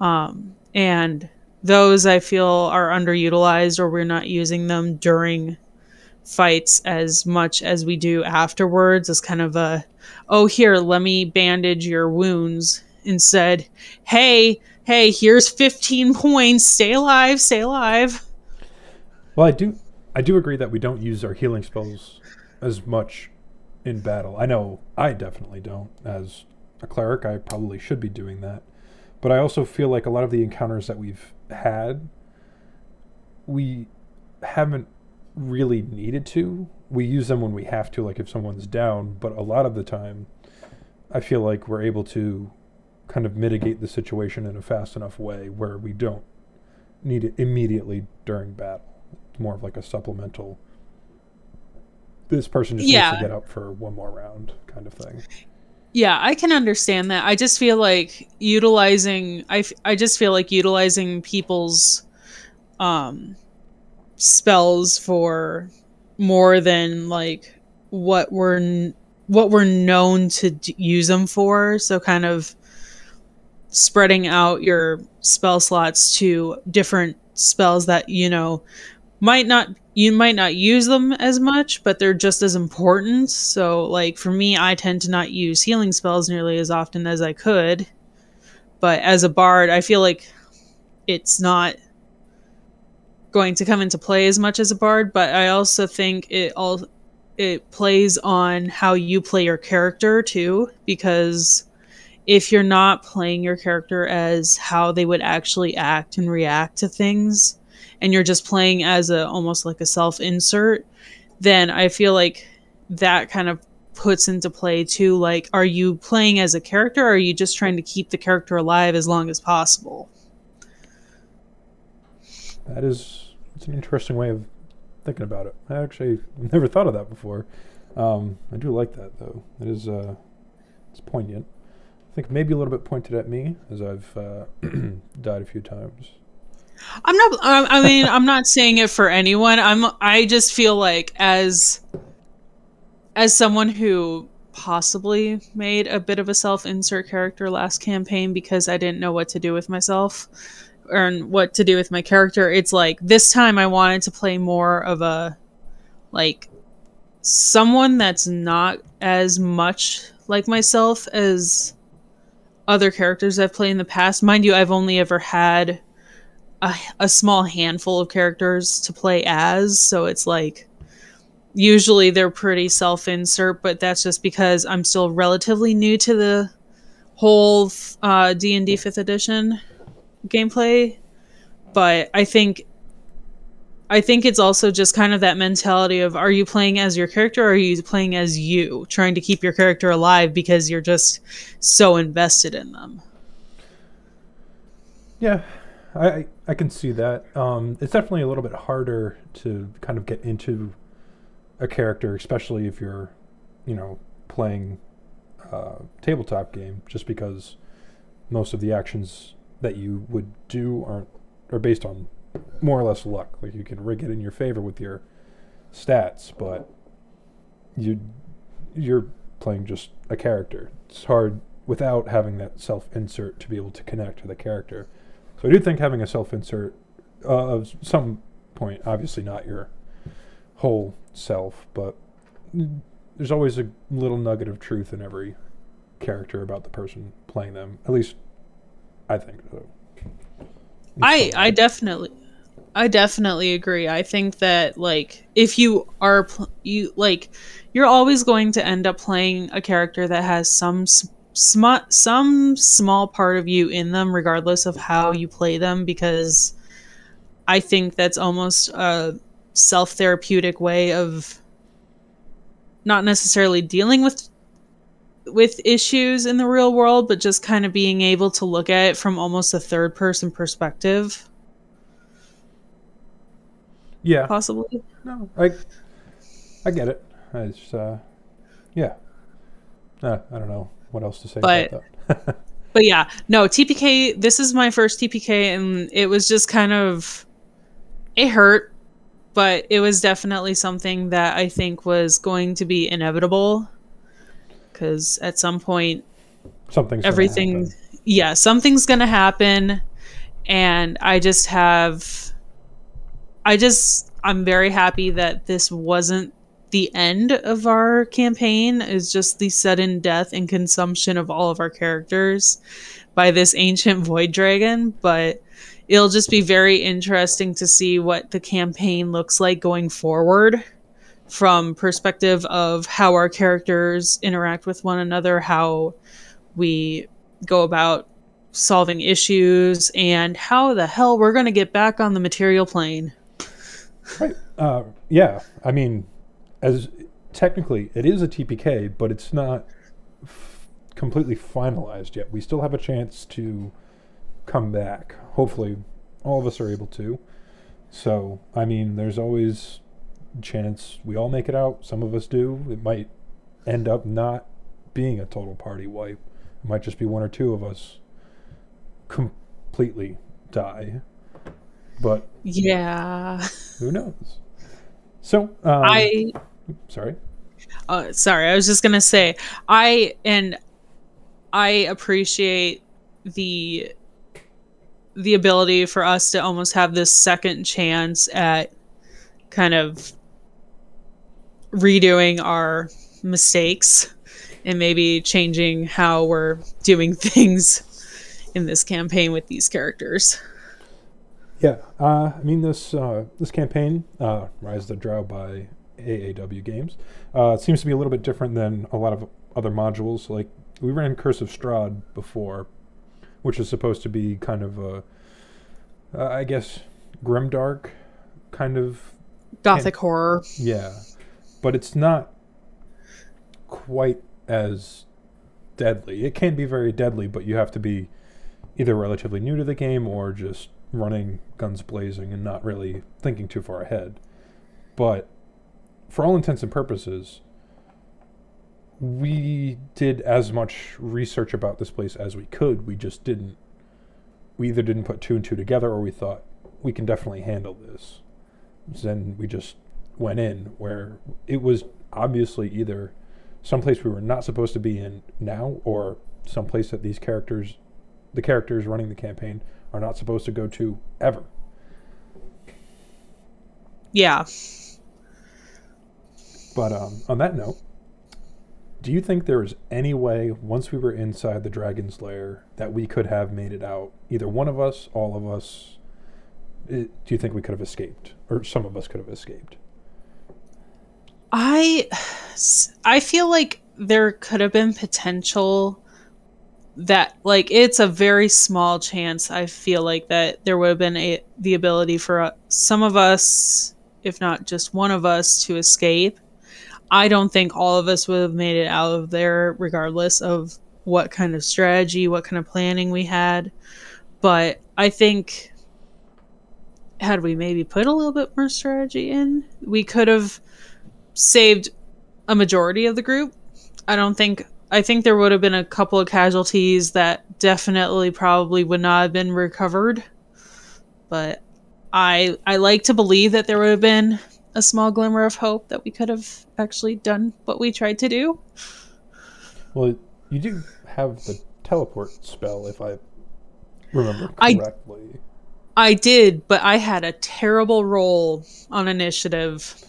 Um, and those I feel are underutilized or we're not using them during fights as much as we do afterwards as kind of a oh here let me bandage your wounds instead hey hey here's 15 points stay alive stay alive Well, I do, I do agree that we don't use our healing spells as much in battle. I know I definitely don't. As a cleric, I probably should be doing that. But I also feel like a lot of the encounters that we've had, we haven't really needed to. We use them when we have to, like if someone's down. But a lot of the time, I feel like we're able to kind of mitigate the situation in a fast enough way where we don't need it immediately during battle. It's more of like a supplemental. This person just needs to get up for one more round, kind of thing. Yeah, I can understand that. I just feel like utilizing I, f- I just feel like utilizing people's um spells for more than like what we're what we're known to d- use them for. So kind of spreading out your spell slots to different spells that you know might not you might not use them as much but they're just as important so like for me i tend to not use healing spells nearly as often as i could but as a bard i feel like it's not going to come into play as much as a bard but i also think it all it plays on how you play your character too because if you're not playing your character as how they would actually act and react to things and you're just playing as a almost like a self insert then i feel like that kind of puts into play too like are you playing as a character or are you just trying to keep the character alive as long as possible That is it's an interesting way of thinking about it. I actually never thought of that before. Um, I do like that though. It is uh, it's poignant. I think maybe a little bit pointed at me as I've uh, died a few times. I'm not. um, I mean, I'm not saying it for anyone. I'm. I just feel like as as someone who possibly made a bit of a self-insert character last campaign because I didn't know what to do with myself or what to do with my character. It's like this time I wanted to play more of a like someone that's not as much like myself as other characters I've played in the past. Mind you, I've only ever had a, a small handful of characters to play as, so it's like usually they're pretty self-insert, but that's just because I'm still relatively new to the whole uh, D&D 5th edition gameplay. But I think I think it's also just kind of that mentality of are you playing as your character or are you playing as you, trying to keep your character alive because you're just so invested in them. Yeah, I I- can see that. Um, it's definitely a little bit harder to kind of get into a character, especially if you're, you know, playing uh, tabletop game, just because most of the actions that you would do aren't are based on more or less luck. Like you can rig it in your favor with your stats, but you you're playing just a character. It's hard without having that self insert to be able to connect to the character. So I do think having a self insert uh, of some point, obviously not your whole self, but there's always a little nugget of truth in every character about the person playing them. At least I think so. I I definitely I definitely agree. I think that like if you are pl- you like you're always going to end up playing a character that has some s- sm- some small part of you in them regardless of how you play them because I think that's almost a self-therapeutic way of not necessarily dealing with with issues in the real world, but just kind of being able to look at it from almost a third person perspective, yeah. possibly. No, I I get it. It's uh, yeah. Uh, I don't know what else to say But- about that. But yeah, no, TPK, this is my first TPK, and it was just kind of. It hurt, but it was definitely something that I think was going to be inevitable. Because at some point, Something's everything yeah something's gonna happen. And i just have i just i'm very happy that this wasn't the end of our campaign. Is just the sudden death and consumption of all of our characters by this ancient void dragon. But it'll just be very interesting to see what the campaign looks like going forward from perspective of how our characters interact with one another how we go about solving issues and how the hell we're going to get back on the material plane. Right. Uh, yeah. I mean, as technically it is a TPK, but it's not completely finalized yet. We still have a chance to come back. Hopefully, all of us are able to. So, I mean, there's always chance we all make it out. Some of us do. It might end up not being a total party wipe. It might just be one or two of us completely die. But Yeah. who knows? So, um, I sorry. Uh, sorry, I was just gonna say I and I appreciate the the ability for us to almost have this second chance at kind of redoing our mistakes and maybe changing how we're doing things in this campaign with these characters. Yeah, uh, I mean this uh, this campaign, uh, Rise of the Drow by AAW Games, uh, seems to be a little bit different than a lot of other modules. Like we ran Curse of Strahd before, which is supposed to be kind of a, uh, I guess, grimdark kind of Gothic horror. yeah, but it's not quite as deadly. It can be very deadly, but you have to be either relatively new to the game or just running guns blazing and not really thinking too far ahead. But for all intents and purposes, we did as much research about this place as we could. We just didn't. We either didn't put two and two together or we thought we can definitely handle this. Then we just went in where it was obviously either someplace we were not supposed to be in now or someplace that these characters the characters running the campaign are not supposed to go to ever. Yeah. But um, on that note, do you think there was any way, once we were inside the dragon's lair, that we could have made it out? Either one of us, all of us. It, do you think we could have escaped, or some of us could have escaped? I I feel like there could have been potential that like it's a very small chance I feel like that there would have been a the ability for uh, some of us if not just one of us to escape. I don't think all of us would have made it out of there regardless of what kind of strategy, what kind of planning we had. But I think had we maybe put a little bit more strategy in, we could have saved a majority of the group. I don't think I think there would have been a couple of casualties that definitely probably would not have been recovered. But I I like to believe that there would have been a small glimmer of hope that we could have actually done what we tried to do. Well, you do have the teleport spell, if I remember I- correctly. I did, but I had a terrible roll on initiative.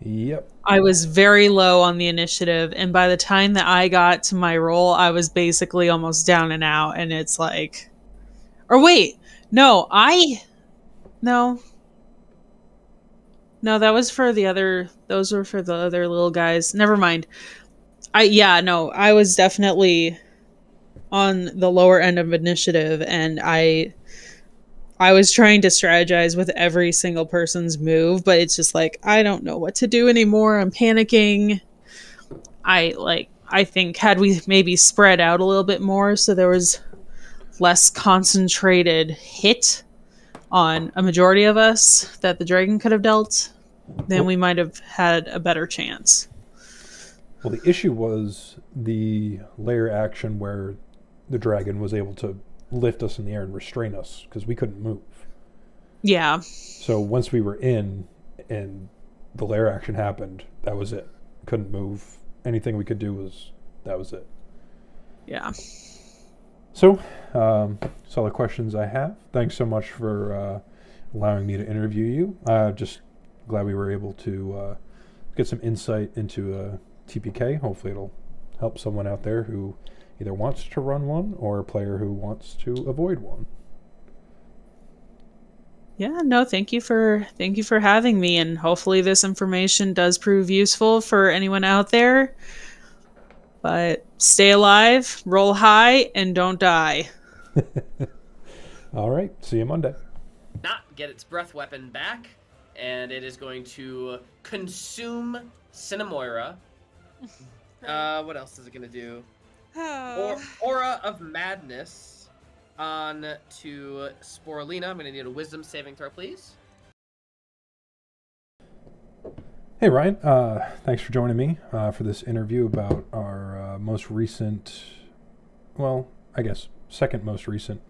Yep. I was very low on the initiative, and by the time that I got to my roll, I was basically almost down and out. And it's like, or wait, no, I, no, no, that was for the other. Those were for the other little guys. Never mind. I yeah, no, I was definitely on the lower end of initiative, and I I was trying to strategize with every single person's move, but it's just like I don't know what to do anymore. I'm panicking. I like I think had we maybe spread out a little bit more so there was less concentrated hit on a majority of us that the dragon could have dealt, then we might have had a better chance. Well, the issue was the lair action where the dragon was able to lift us in the air and restrain us because we couldn't move. Yeah. So once we were in and the lair action happened, that was it. Couldn't move. Anything we could do was that was it. Yeah. So, um, that's all the questions I have. Thanks so much for uh, allowing me to interview you. Uh, just glad we were able to uh, get some insight into uh, TPK. Hopefully, it'll help someone out there who either wants to run one or a player who wants to avoid one. Yeah, no, thank you for thank you for having me and hopefully this information does prove useful for anyone out there. But stay alive, roll high and don't die. All right. See you Monday. not get its breath weapon back, and it is going to consume Cinnamoira. Uh, what else is it gonna do? Or, Aura of Madness on to Sporelina. I'm gonna need a Wisdom saving throw, please. Hey Ryan, uh, thanks for joining me uh, for this interview about our uh, most recent, well, I guess second most recent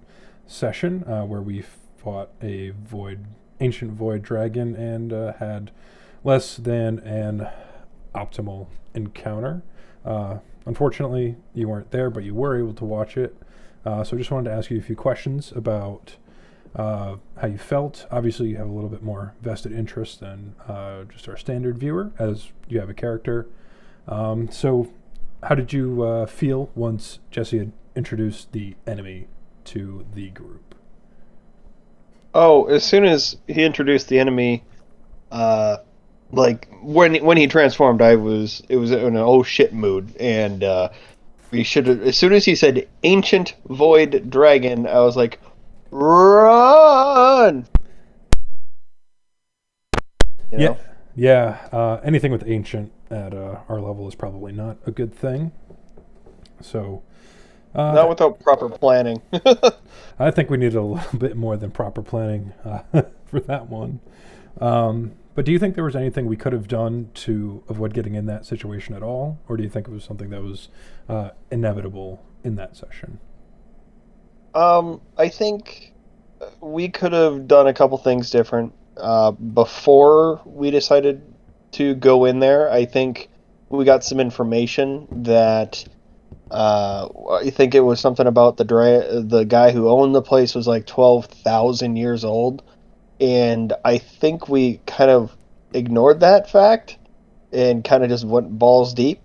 session uh, where we fought a void, ancient void dragon and uh, had less than an optimal encounter. Uh, unfortunately, you weren't there, but you were able to watch it. Uh, so I just wanted to ask you a few questions about uh, how you felt. Obviously, you have a little bit more vested interest than uh, just our standard viewer, as you have a character. Um, so, how did you uh, feel once Jesse had introduced the enemy to the group? Oh, as soon as he introduced the enemy, uh, like when when he transformed, I was it was in an oh shit mood, and uh, we should. As soon as he said ancient void dragon, I was like, run. You Yeah, know? yeah. Uh, anything with ancient at uh, our level is probably not a good thing. So, uh, Not without proper planning. I think we need a little bit more than proper planning uh, for that one. Um, but do you think there was anything we could have done to avoid getting in that situation at all, or do you think it was something that was uh, inevitable in that session? Um, I think we could have done a couple things different uh, before we decided to go in there. I think we got some information that uh, I think it was something about the the guy who owned the place was like twelve thousand years old, and I think we kind of ignored that fact and kind of just went balls deep.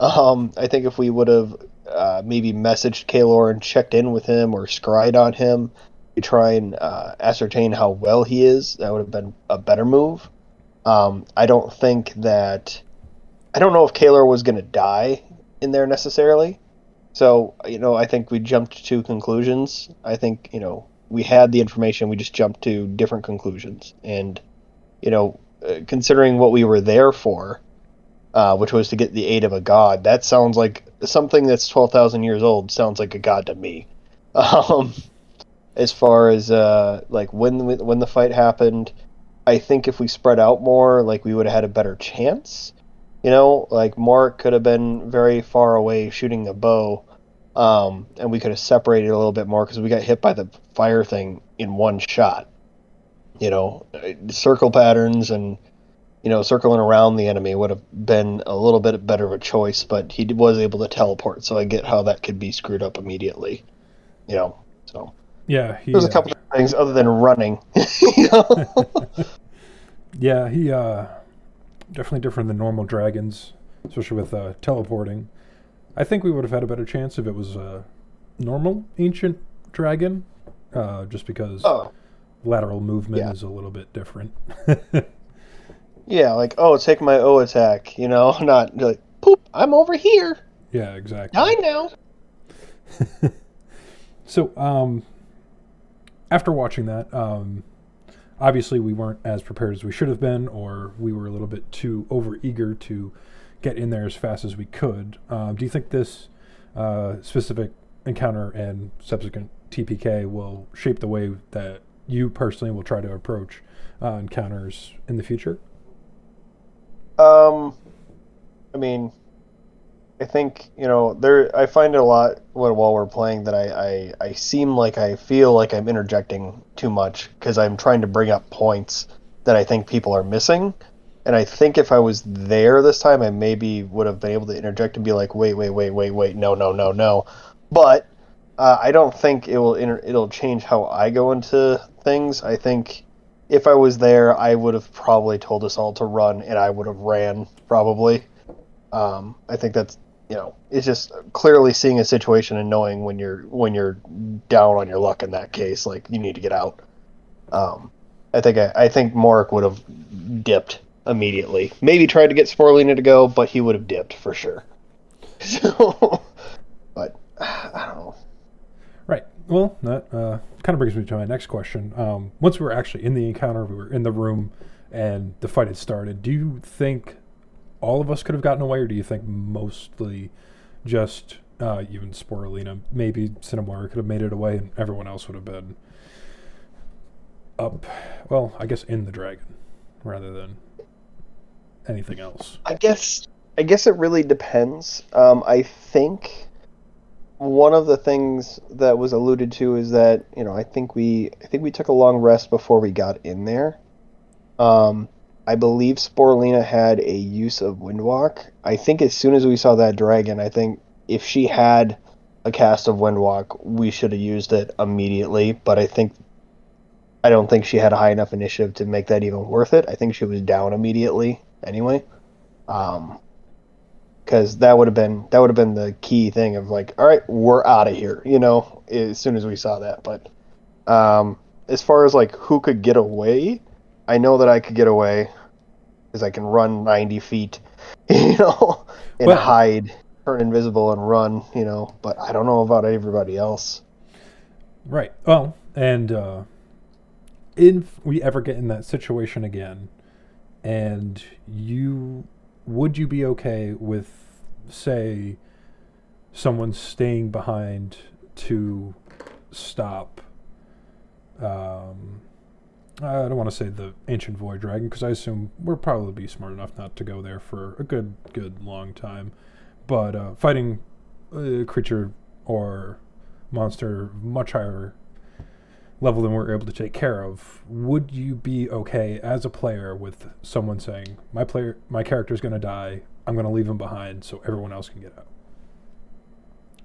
Um, I think if we would have uh, maybe messaged Kaelor and checked in with him or scried on him to try and uh, ascertain how well he is, that would have been a better move. Um, I don't think that. I don't know if Kaelor was going to die in there necessarily. So, you know, I think we jumped to conclusions. I think, you know, we had the information, we just jumped to different conclusions. And, you know, uh, considering what we were there for, uh, which was to get the aid of a god, that sounds like something that's 12,000 years old sounds like a god to me. Um, as far as uh, like when when the fight happened, I think if we spread out more, like we would have had a better chance. You know, like Morrik could have been very far away shooting a bow, um, and we could have separated a little bit more because we got hit by the fire thing in one shot. You know, uh, circle patterns and you know circling around the enemy would have been a little bit better of a choice, but he was able to teleport, so I get how that could be screwed up immediately. You know, so Yeah, he, there's a uh, couple of things other than running. you know? Yeah, he uh, definitely different than normal dragons, especially with uh, teleporting. I think we would have had a better chance if it was a normal ancient dragon, uh, just because oh. lateral movement Yeah. is a little bit different. Yeah, like oh, take my O attack, you know, not like poop. I'm over here. yeah, exactly. Die now. So, um, after watching that, um, obviously we weren't as prepared as we should have been, or we were a little bit too over eager to get in there as fast as we could. Um, do you think this uh, specific encounter and subsequent TPK will shape the way that you personally will try to approach uh, encounters in the future? Um, I mean, I think you know there. I find it a lot when, while we're playing that I, I I seem like I feel like I'm interjecting too much because I'm trying to bring up points that I think people are missing. And I think if I was there this time, I maybe would have been able to interject and be like, "Wait, wait, wait, wait, wait, no, no, no, no." But uh, I don't think it will inter- it'll change how I go into things. I think if I was there, I would have probably told us all to run, and I would have ran probably. Um, I think that's you know, it's just clearly seeing a situation and knowing when you're when you're down on your luck in that case, like you need to get out. Um, I think I, I think Morrik would have dipped immediately. Maybe tried to get Sporelina to go, but he would have dipped for sure. So, but I don't know. Right. Well, that uh, kind of brings me to my next question. Um, once we were actually in the encounter, we were in the room, and the fight had started. Do you think all of us could have gotten away, or do you think mostly just uh, even Sporelina, maybe Cinnamoira could have made it away, and everyone else would have been up? Well, I guess in the dragon rather than anything else. I guess I guess it really depends. Um, I think one of the things that was alluded to is that you know I think we I think we took a long rest before we got in there. Um, I believe Sporelina had a use of Windwalk. I think as soon as we saw that dragon, I think if she had a cast of Windwalk, we should have used it immediately. But I think I don't think she had a high enough initiative to make that even worth it. I think she was down immediately anyway. Um, because that would have been that would have been the key thing of like, all right, we're out of here, you know, as soon as we saw that. But um, as far as like who could get away, I know that I could get away because I can run 90 feet, you know, and Well- hide, turn invisible, and run, you know. But I don't know about everybody else. Right. Well, and uh, if we ever get in that situation again, and you would you be okay with, say, someone staying behind to stop? Um, I don't want to say the ancient void dragon because I assume we'll probably be smart enough not to go there for a good, good long time. But uh, fighting a creature or monster much higher level than we're able to take care of, would you be okay as a player with someone saying, "My player, my character's going to die. I'm going to leave him behind so everyone else can get out."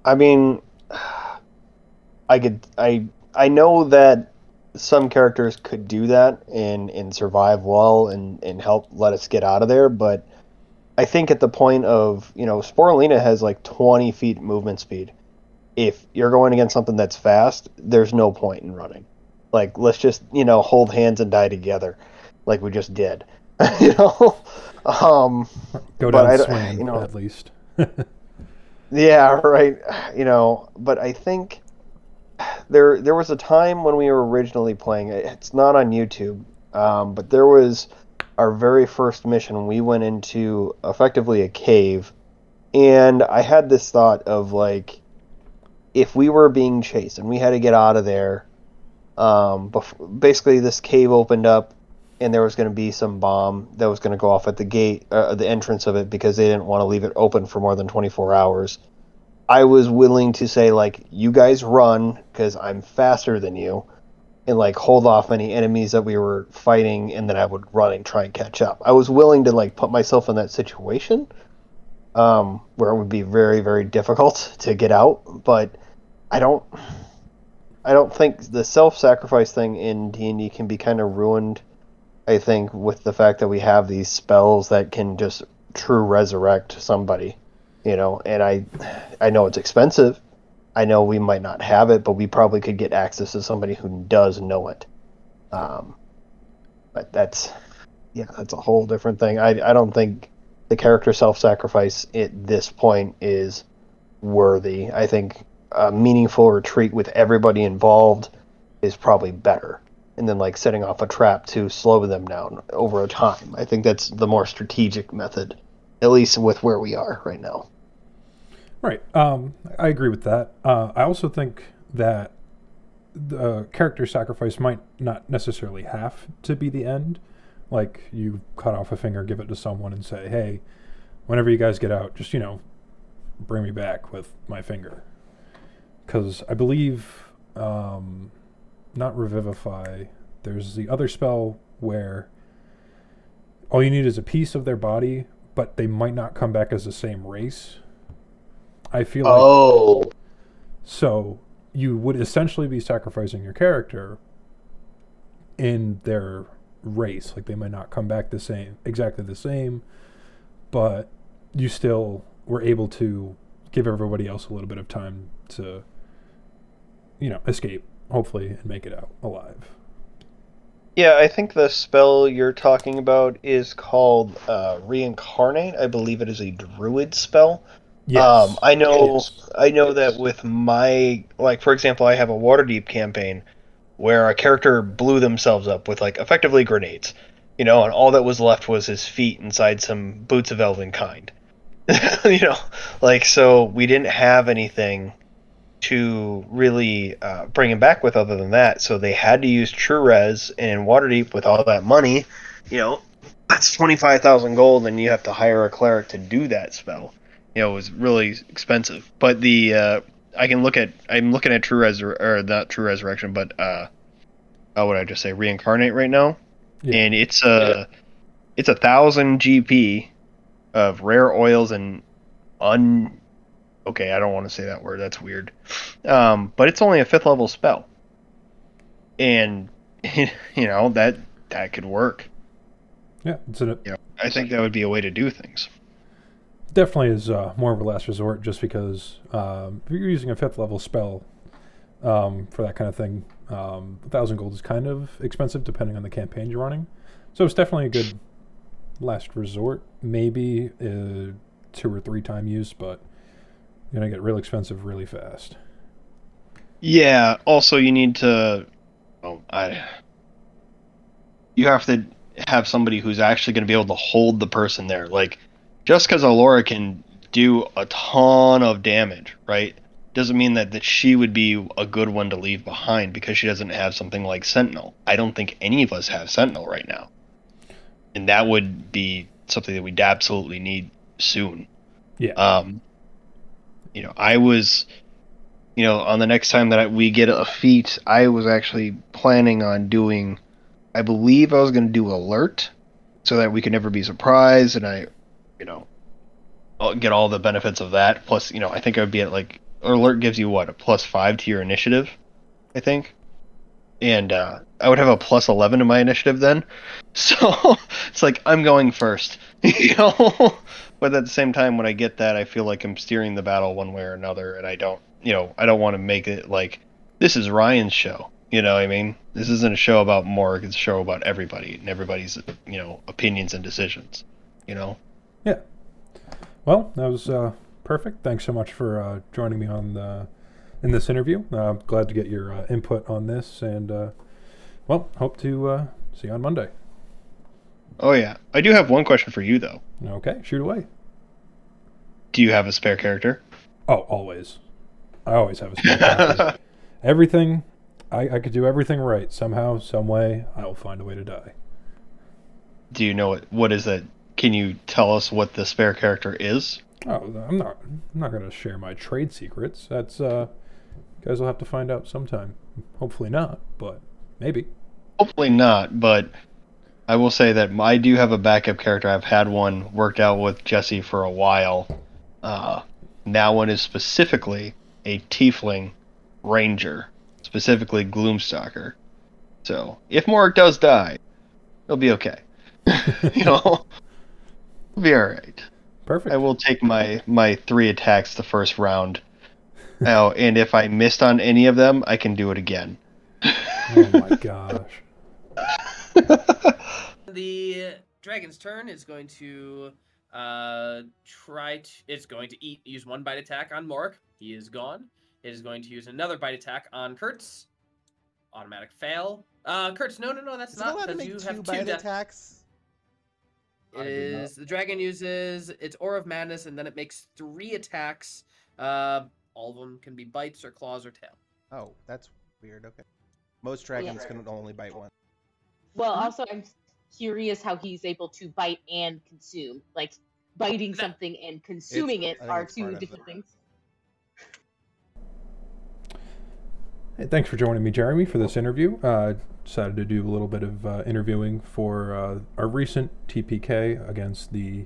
I mean, I could I I know that some characters could do that and and survive well and and help let us get out of there, but I think at the point of you know Sporelina has like 20 feet movement speed. If you're going against something that's fast, there's no point in running. Like let's just you know hold hands and die together, like we just did. you know, um, Go down I don't- you know- at least. Yeah, right. You know, but I think there there was a time when we were originally playing. it- It's not on YouTube, um, but there was our very first mission. We went into effectively a cave, and I had this thought of like, if we were being chased and we had to get out of there, um, basically this cave opened up. And there was going to be some bomb that was going to go off at the gate, uh, the entrance of it, because they didn't want to leave it open for more than 24 hours. I was willing to say like you guys run because I'm faster than you, and like hold off any enemies that we were fighting, and then I would run and try and catch up. I was willing to like put myself in that situation, um, where it would be very very difficult to get out. But I don't, I don't think the self-sacrifice thing in D and D can be kind of ruined. I think with the fact that we have these spells that can just true resurrect somebody you know? And i i know it's expensive. I know we might not have it but we probably could get access to somebody who does know it. Um but that's yeah that's a whole different thing. I i don't think the character self-sacrifice at this point is worthy. I think a meaningful retreat with everybody involved is probably better and then like setting off a trap to slow them down over a time i think that's the more strategic method at least with where we are right now Right. Um, I agree with that. Uh, I also think that the character sacrifice might not necessarily have to be the end. Like you cut off a finger, give it to someone, and say, "Hey, whenever you guys get out, just you know, bring me back with my finger." Because I believe, um, not revivify. There's the other spell where all you need is a piece of their body, but they might not come back as the same race. I feel like oh so you would essentially be sacrificing your character in their race. Like they might not come back the same, exactly the same, but you still were able to give everybody else a little bit of time to, you know, escape, hopefully, and make it out alive. Yeah, I think the spell you're talking about is called uh, reincarnate. I believe it is a druid spell. Yes. Um, I know, I know that with my like, for example, I have a Waterdeep campaign where a character blew themselves up with like effectively grenades, you know, and all that was left was his feet inside some boots of elven kind. you know, like so we didn't have anything to really uh, bring him back with other than that, so they had to use True Res, and Waterdeep with all that money, you know, that's twenty five thousand gold, and you have to hire a cleric to do that spell you know, it was really expensive. But the uh, I can look at I'm looking at True Resur or not True Resurrection, but uh, how would I just say Reincarnate right now, Yeah. and it's uh it's a thousand GP of rare oils and un. Okay, I don't want to say that word. That's weird. Um, but it's only a fifth level spell, and you know that that could work. Yeah, it's a, You know, I think that would be a way to do things. definitely is uh, more of a last resort just because um, if you're using a fifth level spell um, for that kind of thing, um, a thousand gold is kind of expensive depending on the campaign you're running. So it's definitely a good last resort. Maybe uh, two or three time use, but you're gonna get real expensive really fast. Yeah. Also, you need to. Oh, I. You have to have somebody who's actually going to be able to hold the person there. Like, just because Elora can do a ton of damage, right? Doesn't mean that, that she would be a good one to leave behind because she doesn't have something like Sentinel. I don't think any of us have Sentinel right now. And that would be something that we'd absolutely need soon. Yeah. Um, you know, I was, you know, on the next time that I, we get a feat, I was actually planning on doing, I believe I was going to do alert, so that we could never be surprised, and I, you know, I'll get all the benefits of that. Plus, you know, I think I would be at like alert gives you what a plus five to your initiative, I think, and uh, I would have a plus eleven to my initiative then. So it's like I'm going first, you know. But at the same time, when I get that, I feel like I'm steering the battle one way or another, and I don't, you know, I don't want to make it like this is Ryan's show. You know what I mean? This isn't a show about Morg. It's a show about everybody and everybody's, you know, opinions and decisions. You know. Yeah. Well, that was uh, perfect. Thanks so much for uh, joining me on the in this interview. Uh, glad to get your uh, input on this, and uh, well, hope to uh, see you on Monday. Oh yeah, I do have one question for you though. Okay, shoot away. Do you have a spare character? Oh, always. I always have a spare character. Everything, I, I could do everything right. Somehow, some way, I will find a way to die. Do you know what what is that? Can you tell us what the spare character is? Oh, I'm not. I'm not going to share my trade secrets. That's uh, you guys will have to find out sometime. Hopefully not, but maybe. Hopefully not, but I will say that I do have a backup character. I've had one worked out with Jesse for a while. Uh, that one is specifically a Tiefling Ranger, specifically Gloomstalker. So if Morg does die, it'll be okay. you know, it'll be all right. Perfect. I will take my my three attacks the first round. Oh, and if I missed on any of them, I can do it again. oh my gosh. the dragon's turn is going to uh try to it's going to eat use one bite attack on Mork. He is gone. It is going to use another bite attack on Kertz. Automatic fail. Uh Kertz, no no no, that's Is not allowed to because make you two have two bite attacks? It is the dragon uses its aura of madness and then it makes three attacks. Uh all of them can be bites or claws or tail. Oh, that's weird. Okay. Most dragons can only bite one. Well, also, I'm curious how he's able to bite and consume. Like, biting That- something and consuming it are two different things. Hey, thanks for joining me, Jeremy, for this interview. Uh, decided to do a little bit of uh, interviewing for uh, our recent TPK against the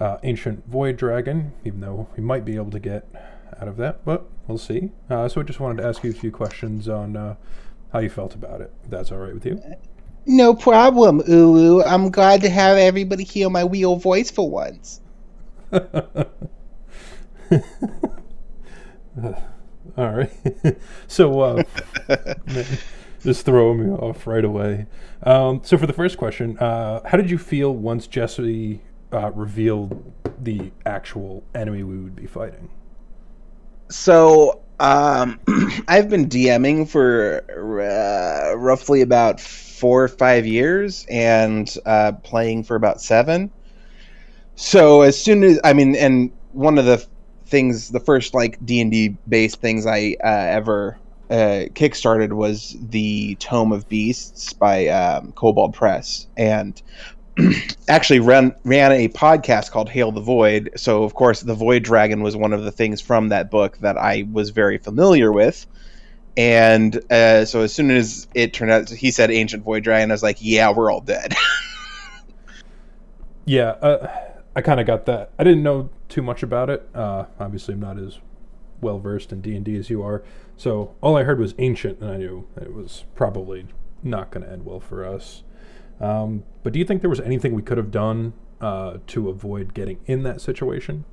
uh, ancient void dragon, even though we might be able to get out of that, but we'll see. Uh, so I just wanted to ask you a few questions on uh, how you felt about it. If that's all right with you. No problem, Ulu. I'm glad to have everybody hear my real voice for once. all right. so uh, just throwing me off right away. Um, so for the first question, uh, how did you feel once Jesse uh, revealed the actual enemy we would be fighting? So, um, I've been DMing for uh, roughly about four or five years and uh, playing for about seven. So as soon as I mean, and one of the things, the first like D and D based things I uh, ever uh, kickstarted was the Tome of Beasts by um, Kobold Press, and actually ran ran a podcast called Hail the Void. So of course, the Void Dragon was one of the things from that book that I was very familiar with. And uh, so as soon as it turned out, he said Ancient Void Dragon. I was like, yeah, we're all dead. Yeah, uh, I kind of got that. I didn't know too much about it. Uh, obviously, I'm not as well versed in D and D as you are. So all I heard was ancient, and I knew it was probably not going to end well for us. Um, but do you think there was anything we could have done uh, to avoid getting in that situation?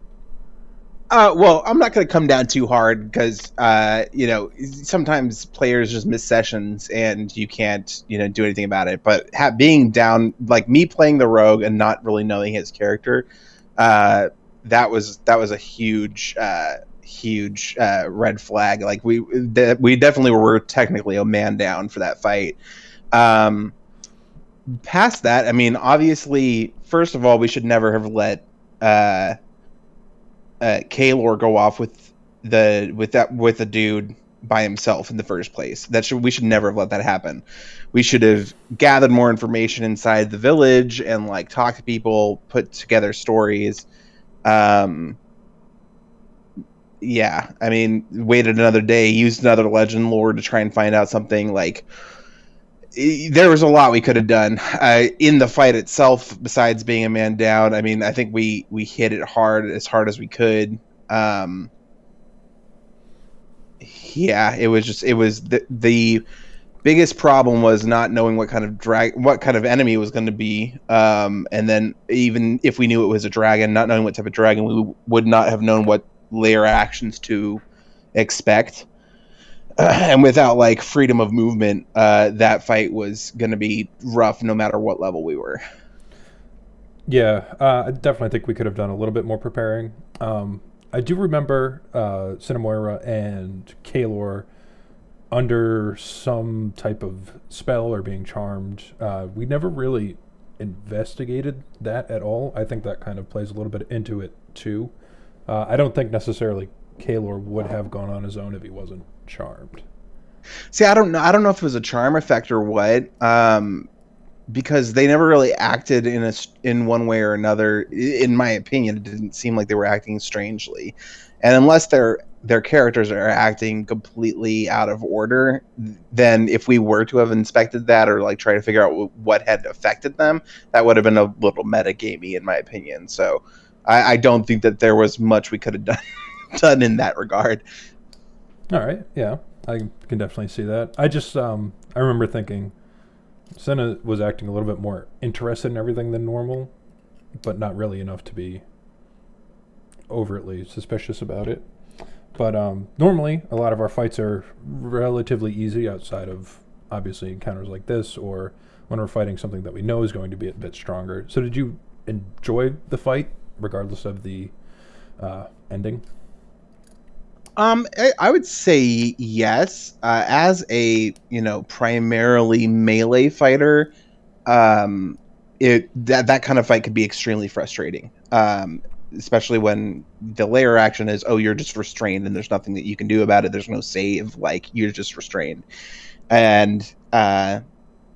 Uh, well, I'm not going to come down too hard because uh, you know sometimes players just miss sessions and you can't you know do anything about it. But ha- being down like me playing the rogue and not really knowing his character, uh, that was that was a huge uh, huge uh, red flag. Like we de- we definitely were technically a man down for that fight. Um, past that, I mean, obviously, first of all, we should never have let. Uh, Kaelor go off with the with that with a dude by himself in the first place. That should we should never have let that happen. We should have gathered more information inside the village and like talked to people, put together stories. Um, yeah, I mean, waited another day, used another legend lore to try and find out something like there was a lot we could have done uh, in the fight itself. Besides being a man down, I mean, I think we we hit it hard as hard as we could. Um, yeah, it was just it was the the biggest problem was not knowing what kind of drag what kind of enemy it was going to be. Um, and then even if we knew it was a dragon, not knowing what type of dragon, we would not have known what lair actions to expect. and without like freedom of movement, uh, that fight was going to be rough no matter what level we were. Yeah, uh, I definitely think we could have done a little bit more preparing. Um, I do remember uh, Cinnamoira and Kaelor under some type of spell or being charmed. Uh, we never really investigated that at all. I think that kind of plays a little bit into it too. Uh, I don't think necessarily Kaelor would have gone on his own if he wasn't charmed. See, I don't know. I don't know if it was a charm effect or what, um, because they never really acted in a in one way or another. In my opinion, it didn't seem like they were acting strangely, and unless their their characters are acting completely out of order, then if we were to have inspected that or like try to figure out what had affected them, that would have been a little meta metagamey, in my opinion. So, I, I don't think that there was much we could have done done in that regard. All right, yeah, I can definitely see that. I just um, I remember thinking Senna was acting a little bit more interested in everything than normal, but not really enough to be overtly suspicious about it. But um, normally, a lot of our fights are relatively easy outside of obviously encounters like this, or when we're fighting something that we know is going to be a bit stronger. So, did you enjoy the fight, regardless of the uh, ending? Um, I, I would say yes. Uh, as a you know primarily melee fighter, um, it that that kind of fight could be extremely frustrating. Um, especially when the lair action is oh you're just restrained and there's nothing that you can do about it. There's no save. Like you're just restrained, and uh,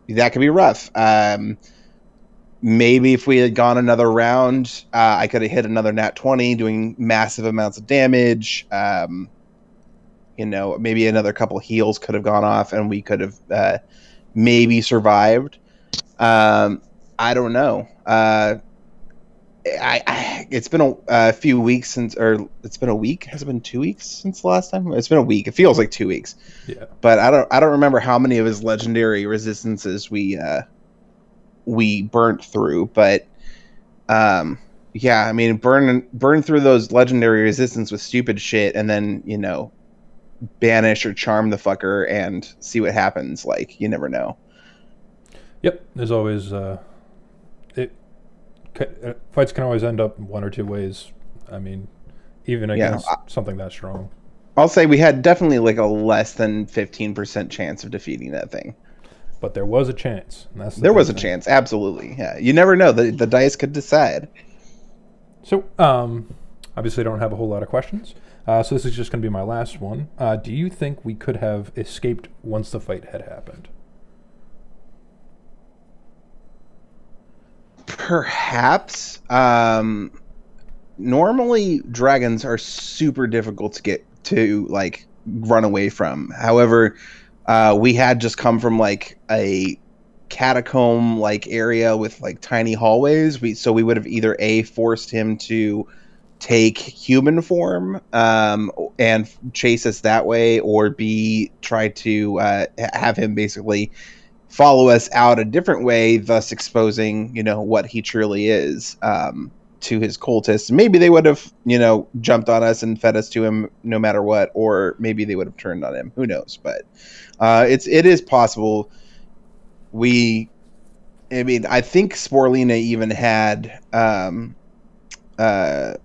that could be rough. Um, maybe if we had gone another round, uh, I could have hit another nat 20 doing massive amounts of damage. Um, you know, maybe another couple heals could have gone off and we could have uh, maybe survived. Um, I don't know. Uh, I, I, it's been a, a, few weeks since, or it's been a week. Has it been two weeks since the last time? It's been a week. It feels like two weeks. Yeah. But I don't, I don't remember how many of his legendary resistances we, uh, we burnt through, but um, yeah, I mean, burn burn through those legendary resistance with stupid shit, and then you know, banish or charm the fucker and see what happens. Like you never know. Yep, there's always uh, it. Uh, fights can always end up one or two ways. I mean, even against yeah, I, something that strong. I'll say we had definitely like a less than fifteen percent chance of defeating that thing but there was a chance. The there was a chance, absolutely. Yeah, you never know. The the dice could decide. So, um, obviously, I don't have a whole lot of questions. Uh, so this is just going to be my last one. Uh, do you think we could have escaped once the fight had happened? Perhaps. Um, normally, dragons are super difficult to get to like run away from. However, uh, we had just come from like a catacomb like area with like tiny hallways. We so we would have either a forced him to take human form um, and chase us that way, or b try to uh, have him basically follow us out a different way, thus exposing you know what he truly is. Um, to his cultists. Maybe they would have, you know, jumped on us and fed us to him no matter what, or maybe they would have turned on him. Who knows? But uh, it's it is possible. We, I mean, I think Sporelina even had um, uh,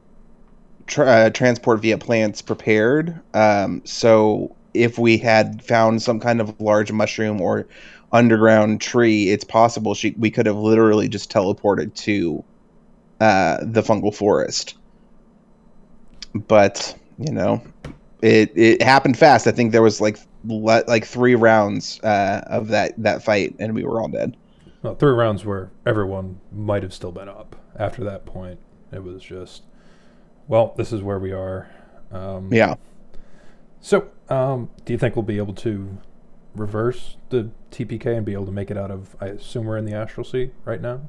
tra- uh, transport via plants prepared. Um, so if we had found some kind of large mushroom or underground tree, it's possible she we could have literally just teleported to uh, the fungal forest. But you know, it it happened fast. I think there was like le- like three rounds uh, of that that fight, and we were all dead. Well, three rounds where everyone might have still been up. After that point, it was just, well, this is where we are. Um, Yeah. So, um, do you think we'll be able to reverse the TPK and be able to make it out of? I assume we're in the Astral Sea right now.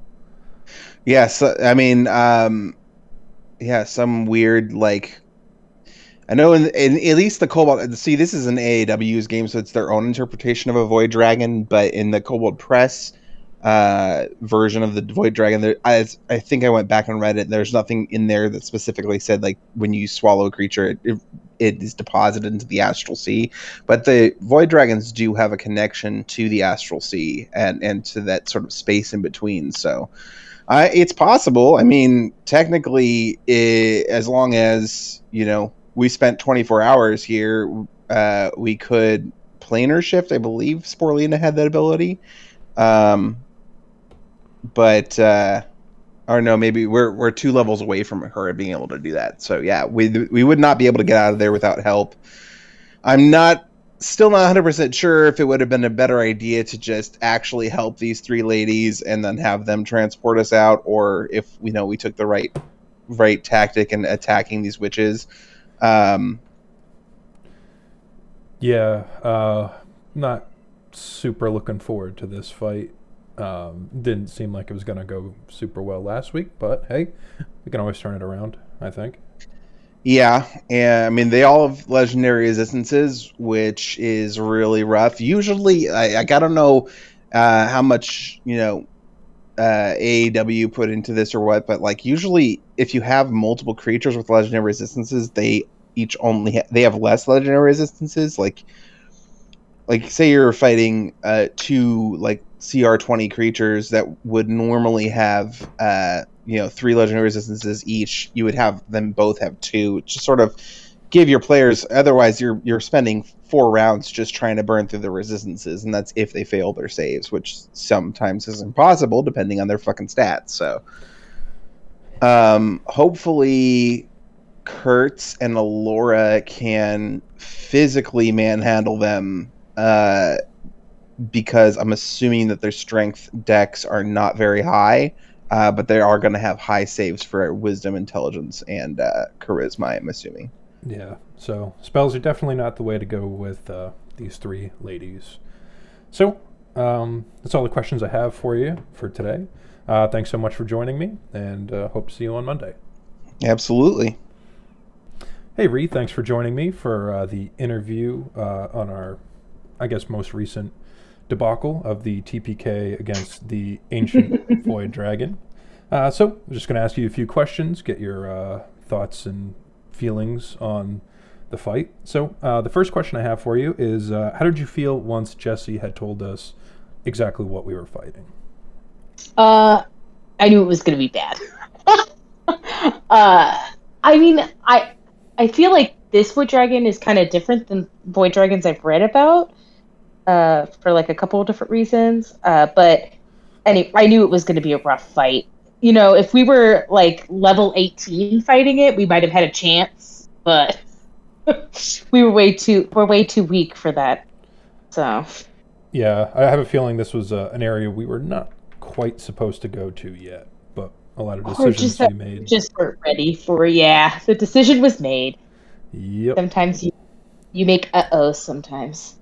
Yes, uh, I mean, um, yeah, some weird like. I know, in, in at least the Kobold. See, this is an AAW's game, so it's their own interpretation of a Void Dragon. But in the Kobold Press uh, version of the Void Dragon, there, I, I think I went back and read it. There's nothing in there that specifically said like when you swallow a creature, it, it, it is deposited into the Astral Sea. But the Void Dragons do have a connection to the Astral Sea and and to that sort of space in between. So. Uh, it's possible. I mean, technically, i as long as you know we spent 24 hours here, uh, we could planar shift. I believe Sporelina had that ability, um, but uh, or no, maybe we're we're two levels away from her being able to do that. So yeah, we we would not be able to get out of there without help. I'm not still not 100% sure if it would have been a better idea to just actually help these three ladies and then have them transport us out or if you know we took the right right tactic in attacking these witches um Yeah, uh, not super looking forward to this fight. Um, didn't seem like it was going to go super well last week, but hey, we can always turn it around, I think. Yeah and i mean they all have legendary resistances which is really rough. Usually i, I gotta know uh how much you know uh AAW put into this or what but like usually if you have multiple creatures with legendary resistances they each only ha- they have less legendary resistances. Like like say you're fighting uh two like cr20 creatures that would normally have uh you know three legendary resistances each you would have them both have two to sort of give your players otherwise you're you're spending four rounds just trying to burn through the resistances and that's if they fail their saves which sometimes is impossible depending on their fucking stats so. Um hopefully Kertz and Elora can physically manhandle them uh because i'm assuming that their strength decks are not very high uh, but they are going to have high saves for wisdom, intelligence, and uh, charisma. I'm assuming. Yeah, so spells are definitely not the way to go with uh, these three ladies. So um, that's all the questions I have for you for today. Uh, thanks so much for joining me, and uh, hope to see you on Monday. Absolutely. Hey, Ree, thanks for joining me for uh, the interview uh, on our, I guess, most recent debacle of the TPK against the ancient Void Dragon. Uh, so, I'm just going to ask you a few questions, get your uh, thoughts and feelings on the fight. So, uh, the first question I have for you is uh, How did you feel once Jesse had told us exactly what we were fighting? Uh, I knew it was gonna be bad. uh, I mean, I I feel like this Void Dragon is kind of different than Void Dragons I've read about. Uh, for like a couple of different reasons. Uh, but any, I knew it was going to be a rough fight. You know, if we were like level 18 fighting it, we might have had a chance. But we were way too we're way too weak for that. So Yeah, I have a feeling this was uh, an area we were not quite supposed to go to yet, but a lot of decisions just we made. just weren't ready for yeah. The decision was made. Yep. Sometimes you you make uh oh. Sometimes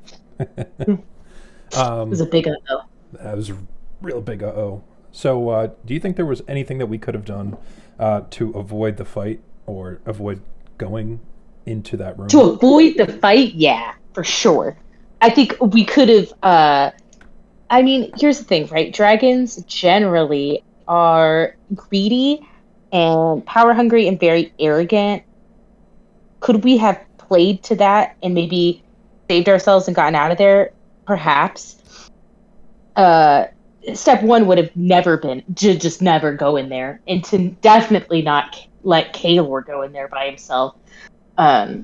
it um, was a big uh oh. that was real big uh oh. So, uh, do you think there was anything that we could have done uh, to avoid the fight or avoid going into that room? To avoid the fight, yeah, for sure. I think we could have. Uh, I mean, here's the thing, right? Dragons generally are greedy and power hungry and very arrogant. Could we have played to that and maybe saved ourselves and gotten out of there? Perhaps. Uh, step one would have never been to just never go in there and to definitely not let Kaelor go in there by himself. Um,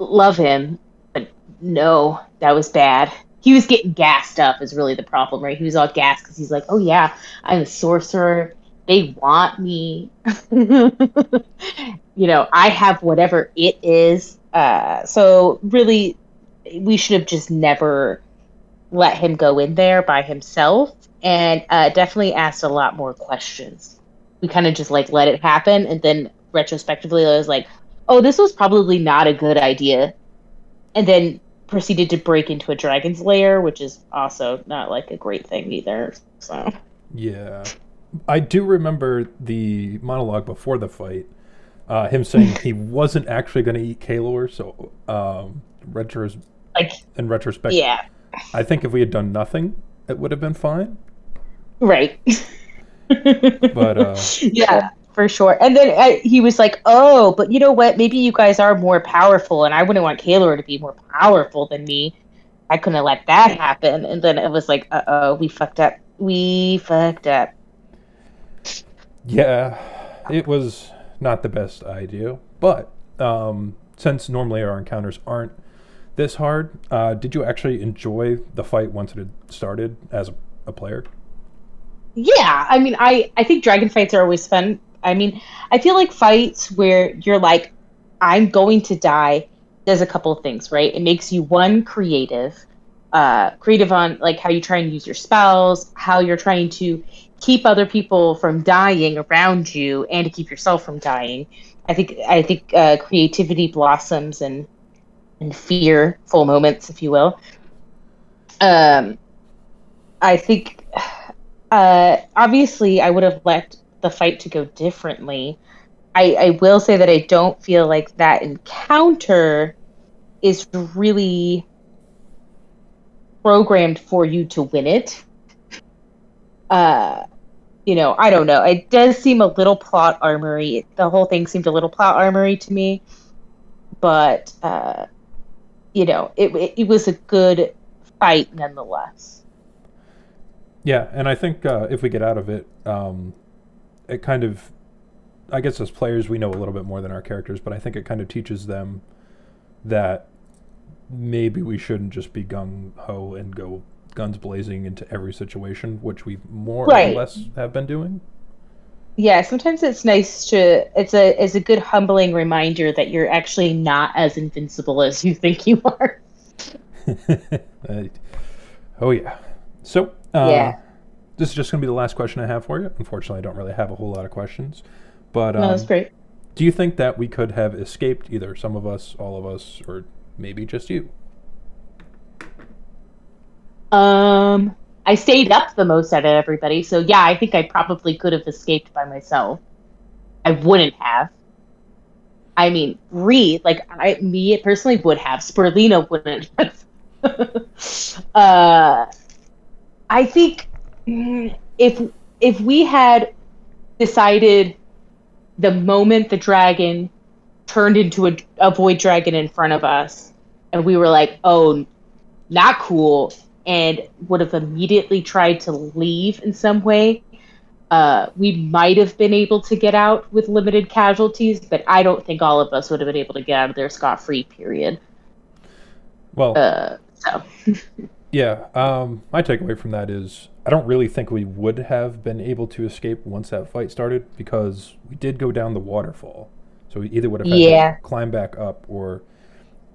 love him, but no, that was bad. He was getting gassed up is really the problem, right? He was all gassed because he's like, "Oh yeah, I'm a sorcerer. They want me. you know, I have whatever it is." Uh, so really, we should have just never let him go in there by himself, and uh, definitely asked a lot more questions. We kind of just like let it happen, and then retrospectively, I was like, "Oh, this was probably not a good idea," and then proceeded to break into a dragon's lair, which is also not like a great thing either. So Yeah. I do remember the monologue before the fight. Uh, him saying he wasn't actually going to eat Kaelor. So, um, retros like in retrospect, yeah, I think if we had done nothing, it would have been fine. right. But uh, yeah, for sure. And then uh, he was like, "Oh, but you know what? Maybe you guys are more powerful, and I wouldn't want Kaelor to be more powerful than me. I couldn't let that happen." And then it was like, "Uh oh, we fucked up. We fucked up." yeah, it was not the best idea. But um, since normally our encounters aren't this hard, uh, did you actually enjoy the fight once it had started as a, a player? Yeah, I mean, I I think dragon fights are always fun. I mean, I feel like fights where you're like, I'm going to die. Does a couple of things, right? It makes you one creative, uh, creative on like how you try and use your spells, how you're trying to keep other people from dying around you, and to keep yourself from dying. I think I think uh, creativity blossoms and and fearful moments, if you will. Um, I think uh, obviously I would have let the fight to go differently. I, I will say that I don't feel like that encounter is really programmed for you to win it. Uh, you know, I don't know. It does seem a little plot armory. The whole thing seemed a little plot armory to me, but uh, you know, it, it it was a good fight nonetheless. Yeah, and I think uh, if we get out of it, um, it kind of, I guess as players we know a little bit more than our characters, but I think it kind of teaches them that maybe we shouldn't just be gung ho and go guns blazing into every situation, which we more Right. or less have been doing. Yeah, sometimes it's nice to it's a it's a good humbling reminder that you're actually not as invincible as you think you are. Oh yeah. So uh, Yeah. this is just going to be the last question I have for you. Unfortunately, I don't really have a whole lot of questions, but um, no, that's great. do you think that we could have escaped either some of us, all of us, or maybe just you? Um, I stayed up the most out of everybody, so yeah, I think I probably could have escaped by myself. I wouldn't have. I mean, Reed, like I, me personally would have. Sporelina wouldn't have. uh, I think mm, if if we had decided the moment the dragon turned into a, a void dragon in front of us, and we were like, "Oh, not cool," and would have immediately tried to leave in some way, uh, we might have been able to get out with limited casualties, but I don't think all of us would have been able to get out of there scot free. Period. Well, Uh, so yeah. Um, my takeaway from that is I don't really think we would have been able to escape once that fight started because we did go down the waterfall. So we either would have had Yeah. to climb back up or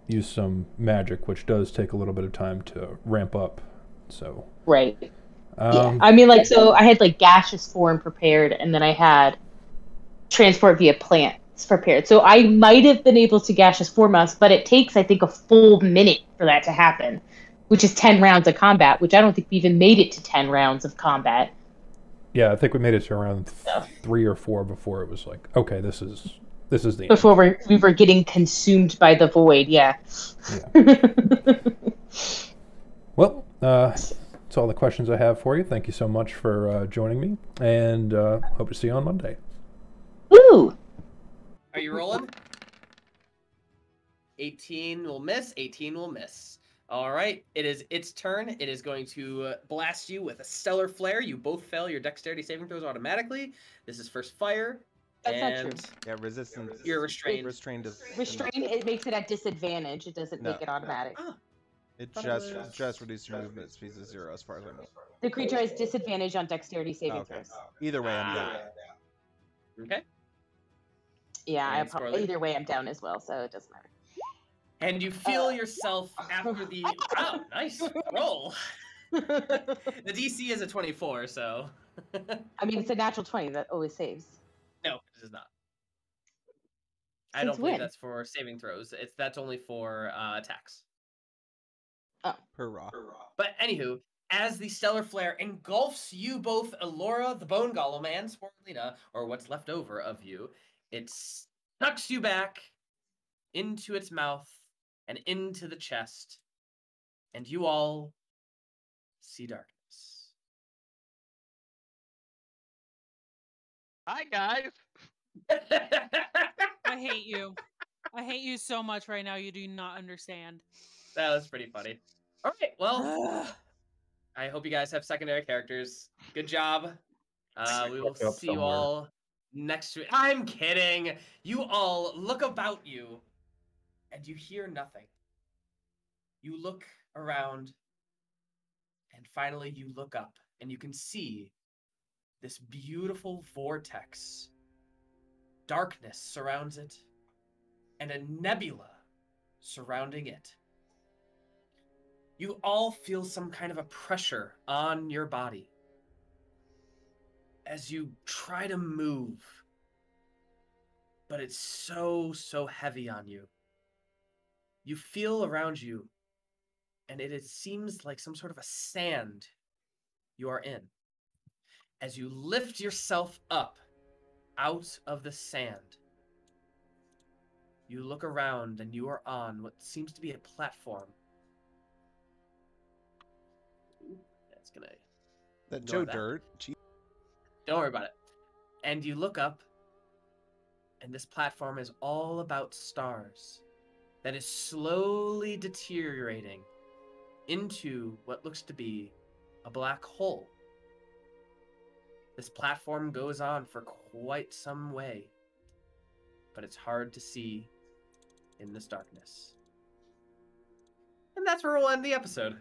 use some magic, which does take a little bit of time to ramp up. So, right. um, yeah. I mean, like, so I had like gaseous form prepared, and then I had transport via plants prepared. So I might have been able to gaseous form us, but it takes, I think, a full minute for that to happen. which is 10 rounds of combat, which I don't think we even made it to 10 rounds of combat. Yeah, I think we made it to around th- three or four before it was like, okay, this is this is the end. Before we we were getting consumed by the void, yeah. Well, uh, that's all the questions I have for you. Thank you so much for uh, joining me, and uh, hope to see you on Monday. Woo! Are you rolling? 18 will miss. 18 will miss. All right. It is its turn. It is going to uh, blast you with a stellar flare. You both fail your dexterity saving throws automatically. This is first fire. That's not true. Yeah, resistance. You're restrained. Restrained is Restrain it makes it at disadvantage. It doesn't No. make it automatic. Oh, It thought it just was- just reduces your movement speed to zero, as far as I know. The creature has disadvantage on dexterity saving Okay. throws. Either way, I'm down. okay. Yeah, I And prob- Scarlet? either way I'm down as well, so it doesn't matter. And you feel uh, yourself after the. Wow, nice roll. the DC is a 24, so. I mean, it's a natural 20 that always saves. No, it is not. I Since don't believe when? that's for saving throws. It's that's only for uh, attacks. Hurrah. But anywho, as the stellar flare engulfs you both, Elora, the Bone Golem, and Sporelina, or what's left over of you, it sucks you back into its mouth and into the chest, and you all see darkness. Hi guys. I hate you. I hate you so much right now. You do not understand. That was pretty funny. All right, well, I hope you guys have secondary characters. Good job. Uh, we will Look up see you all next week. I'm kidding. You all look about you, and you hear nothing. You look around, and finally you look up, and you can see this beautiful vortex. Darkness surrounds it, and a nebula surrounding it you all feel some kind of a pressure on your body as you try to move. But it's so, so heavy on you. You feel around you, and it, it seems like some sort of a sand you are in. As you lift yourself up out of the sand, you look around and you are on what seems to be a platform. That's gonna That Joe that. Dirt. Gee, don't worry about it. And you look up, and this platform is all about stars that is slowly deteriorating into what looks to be a black hole. This platform goes on for quite some way, but it's hard to see in this darkness. And that's where we'll end the episode.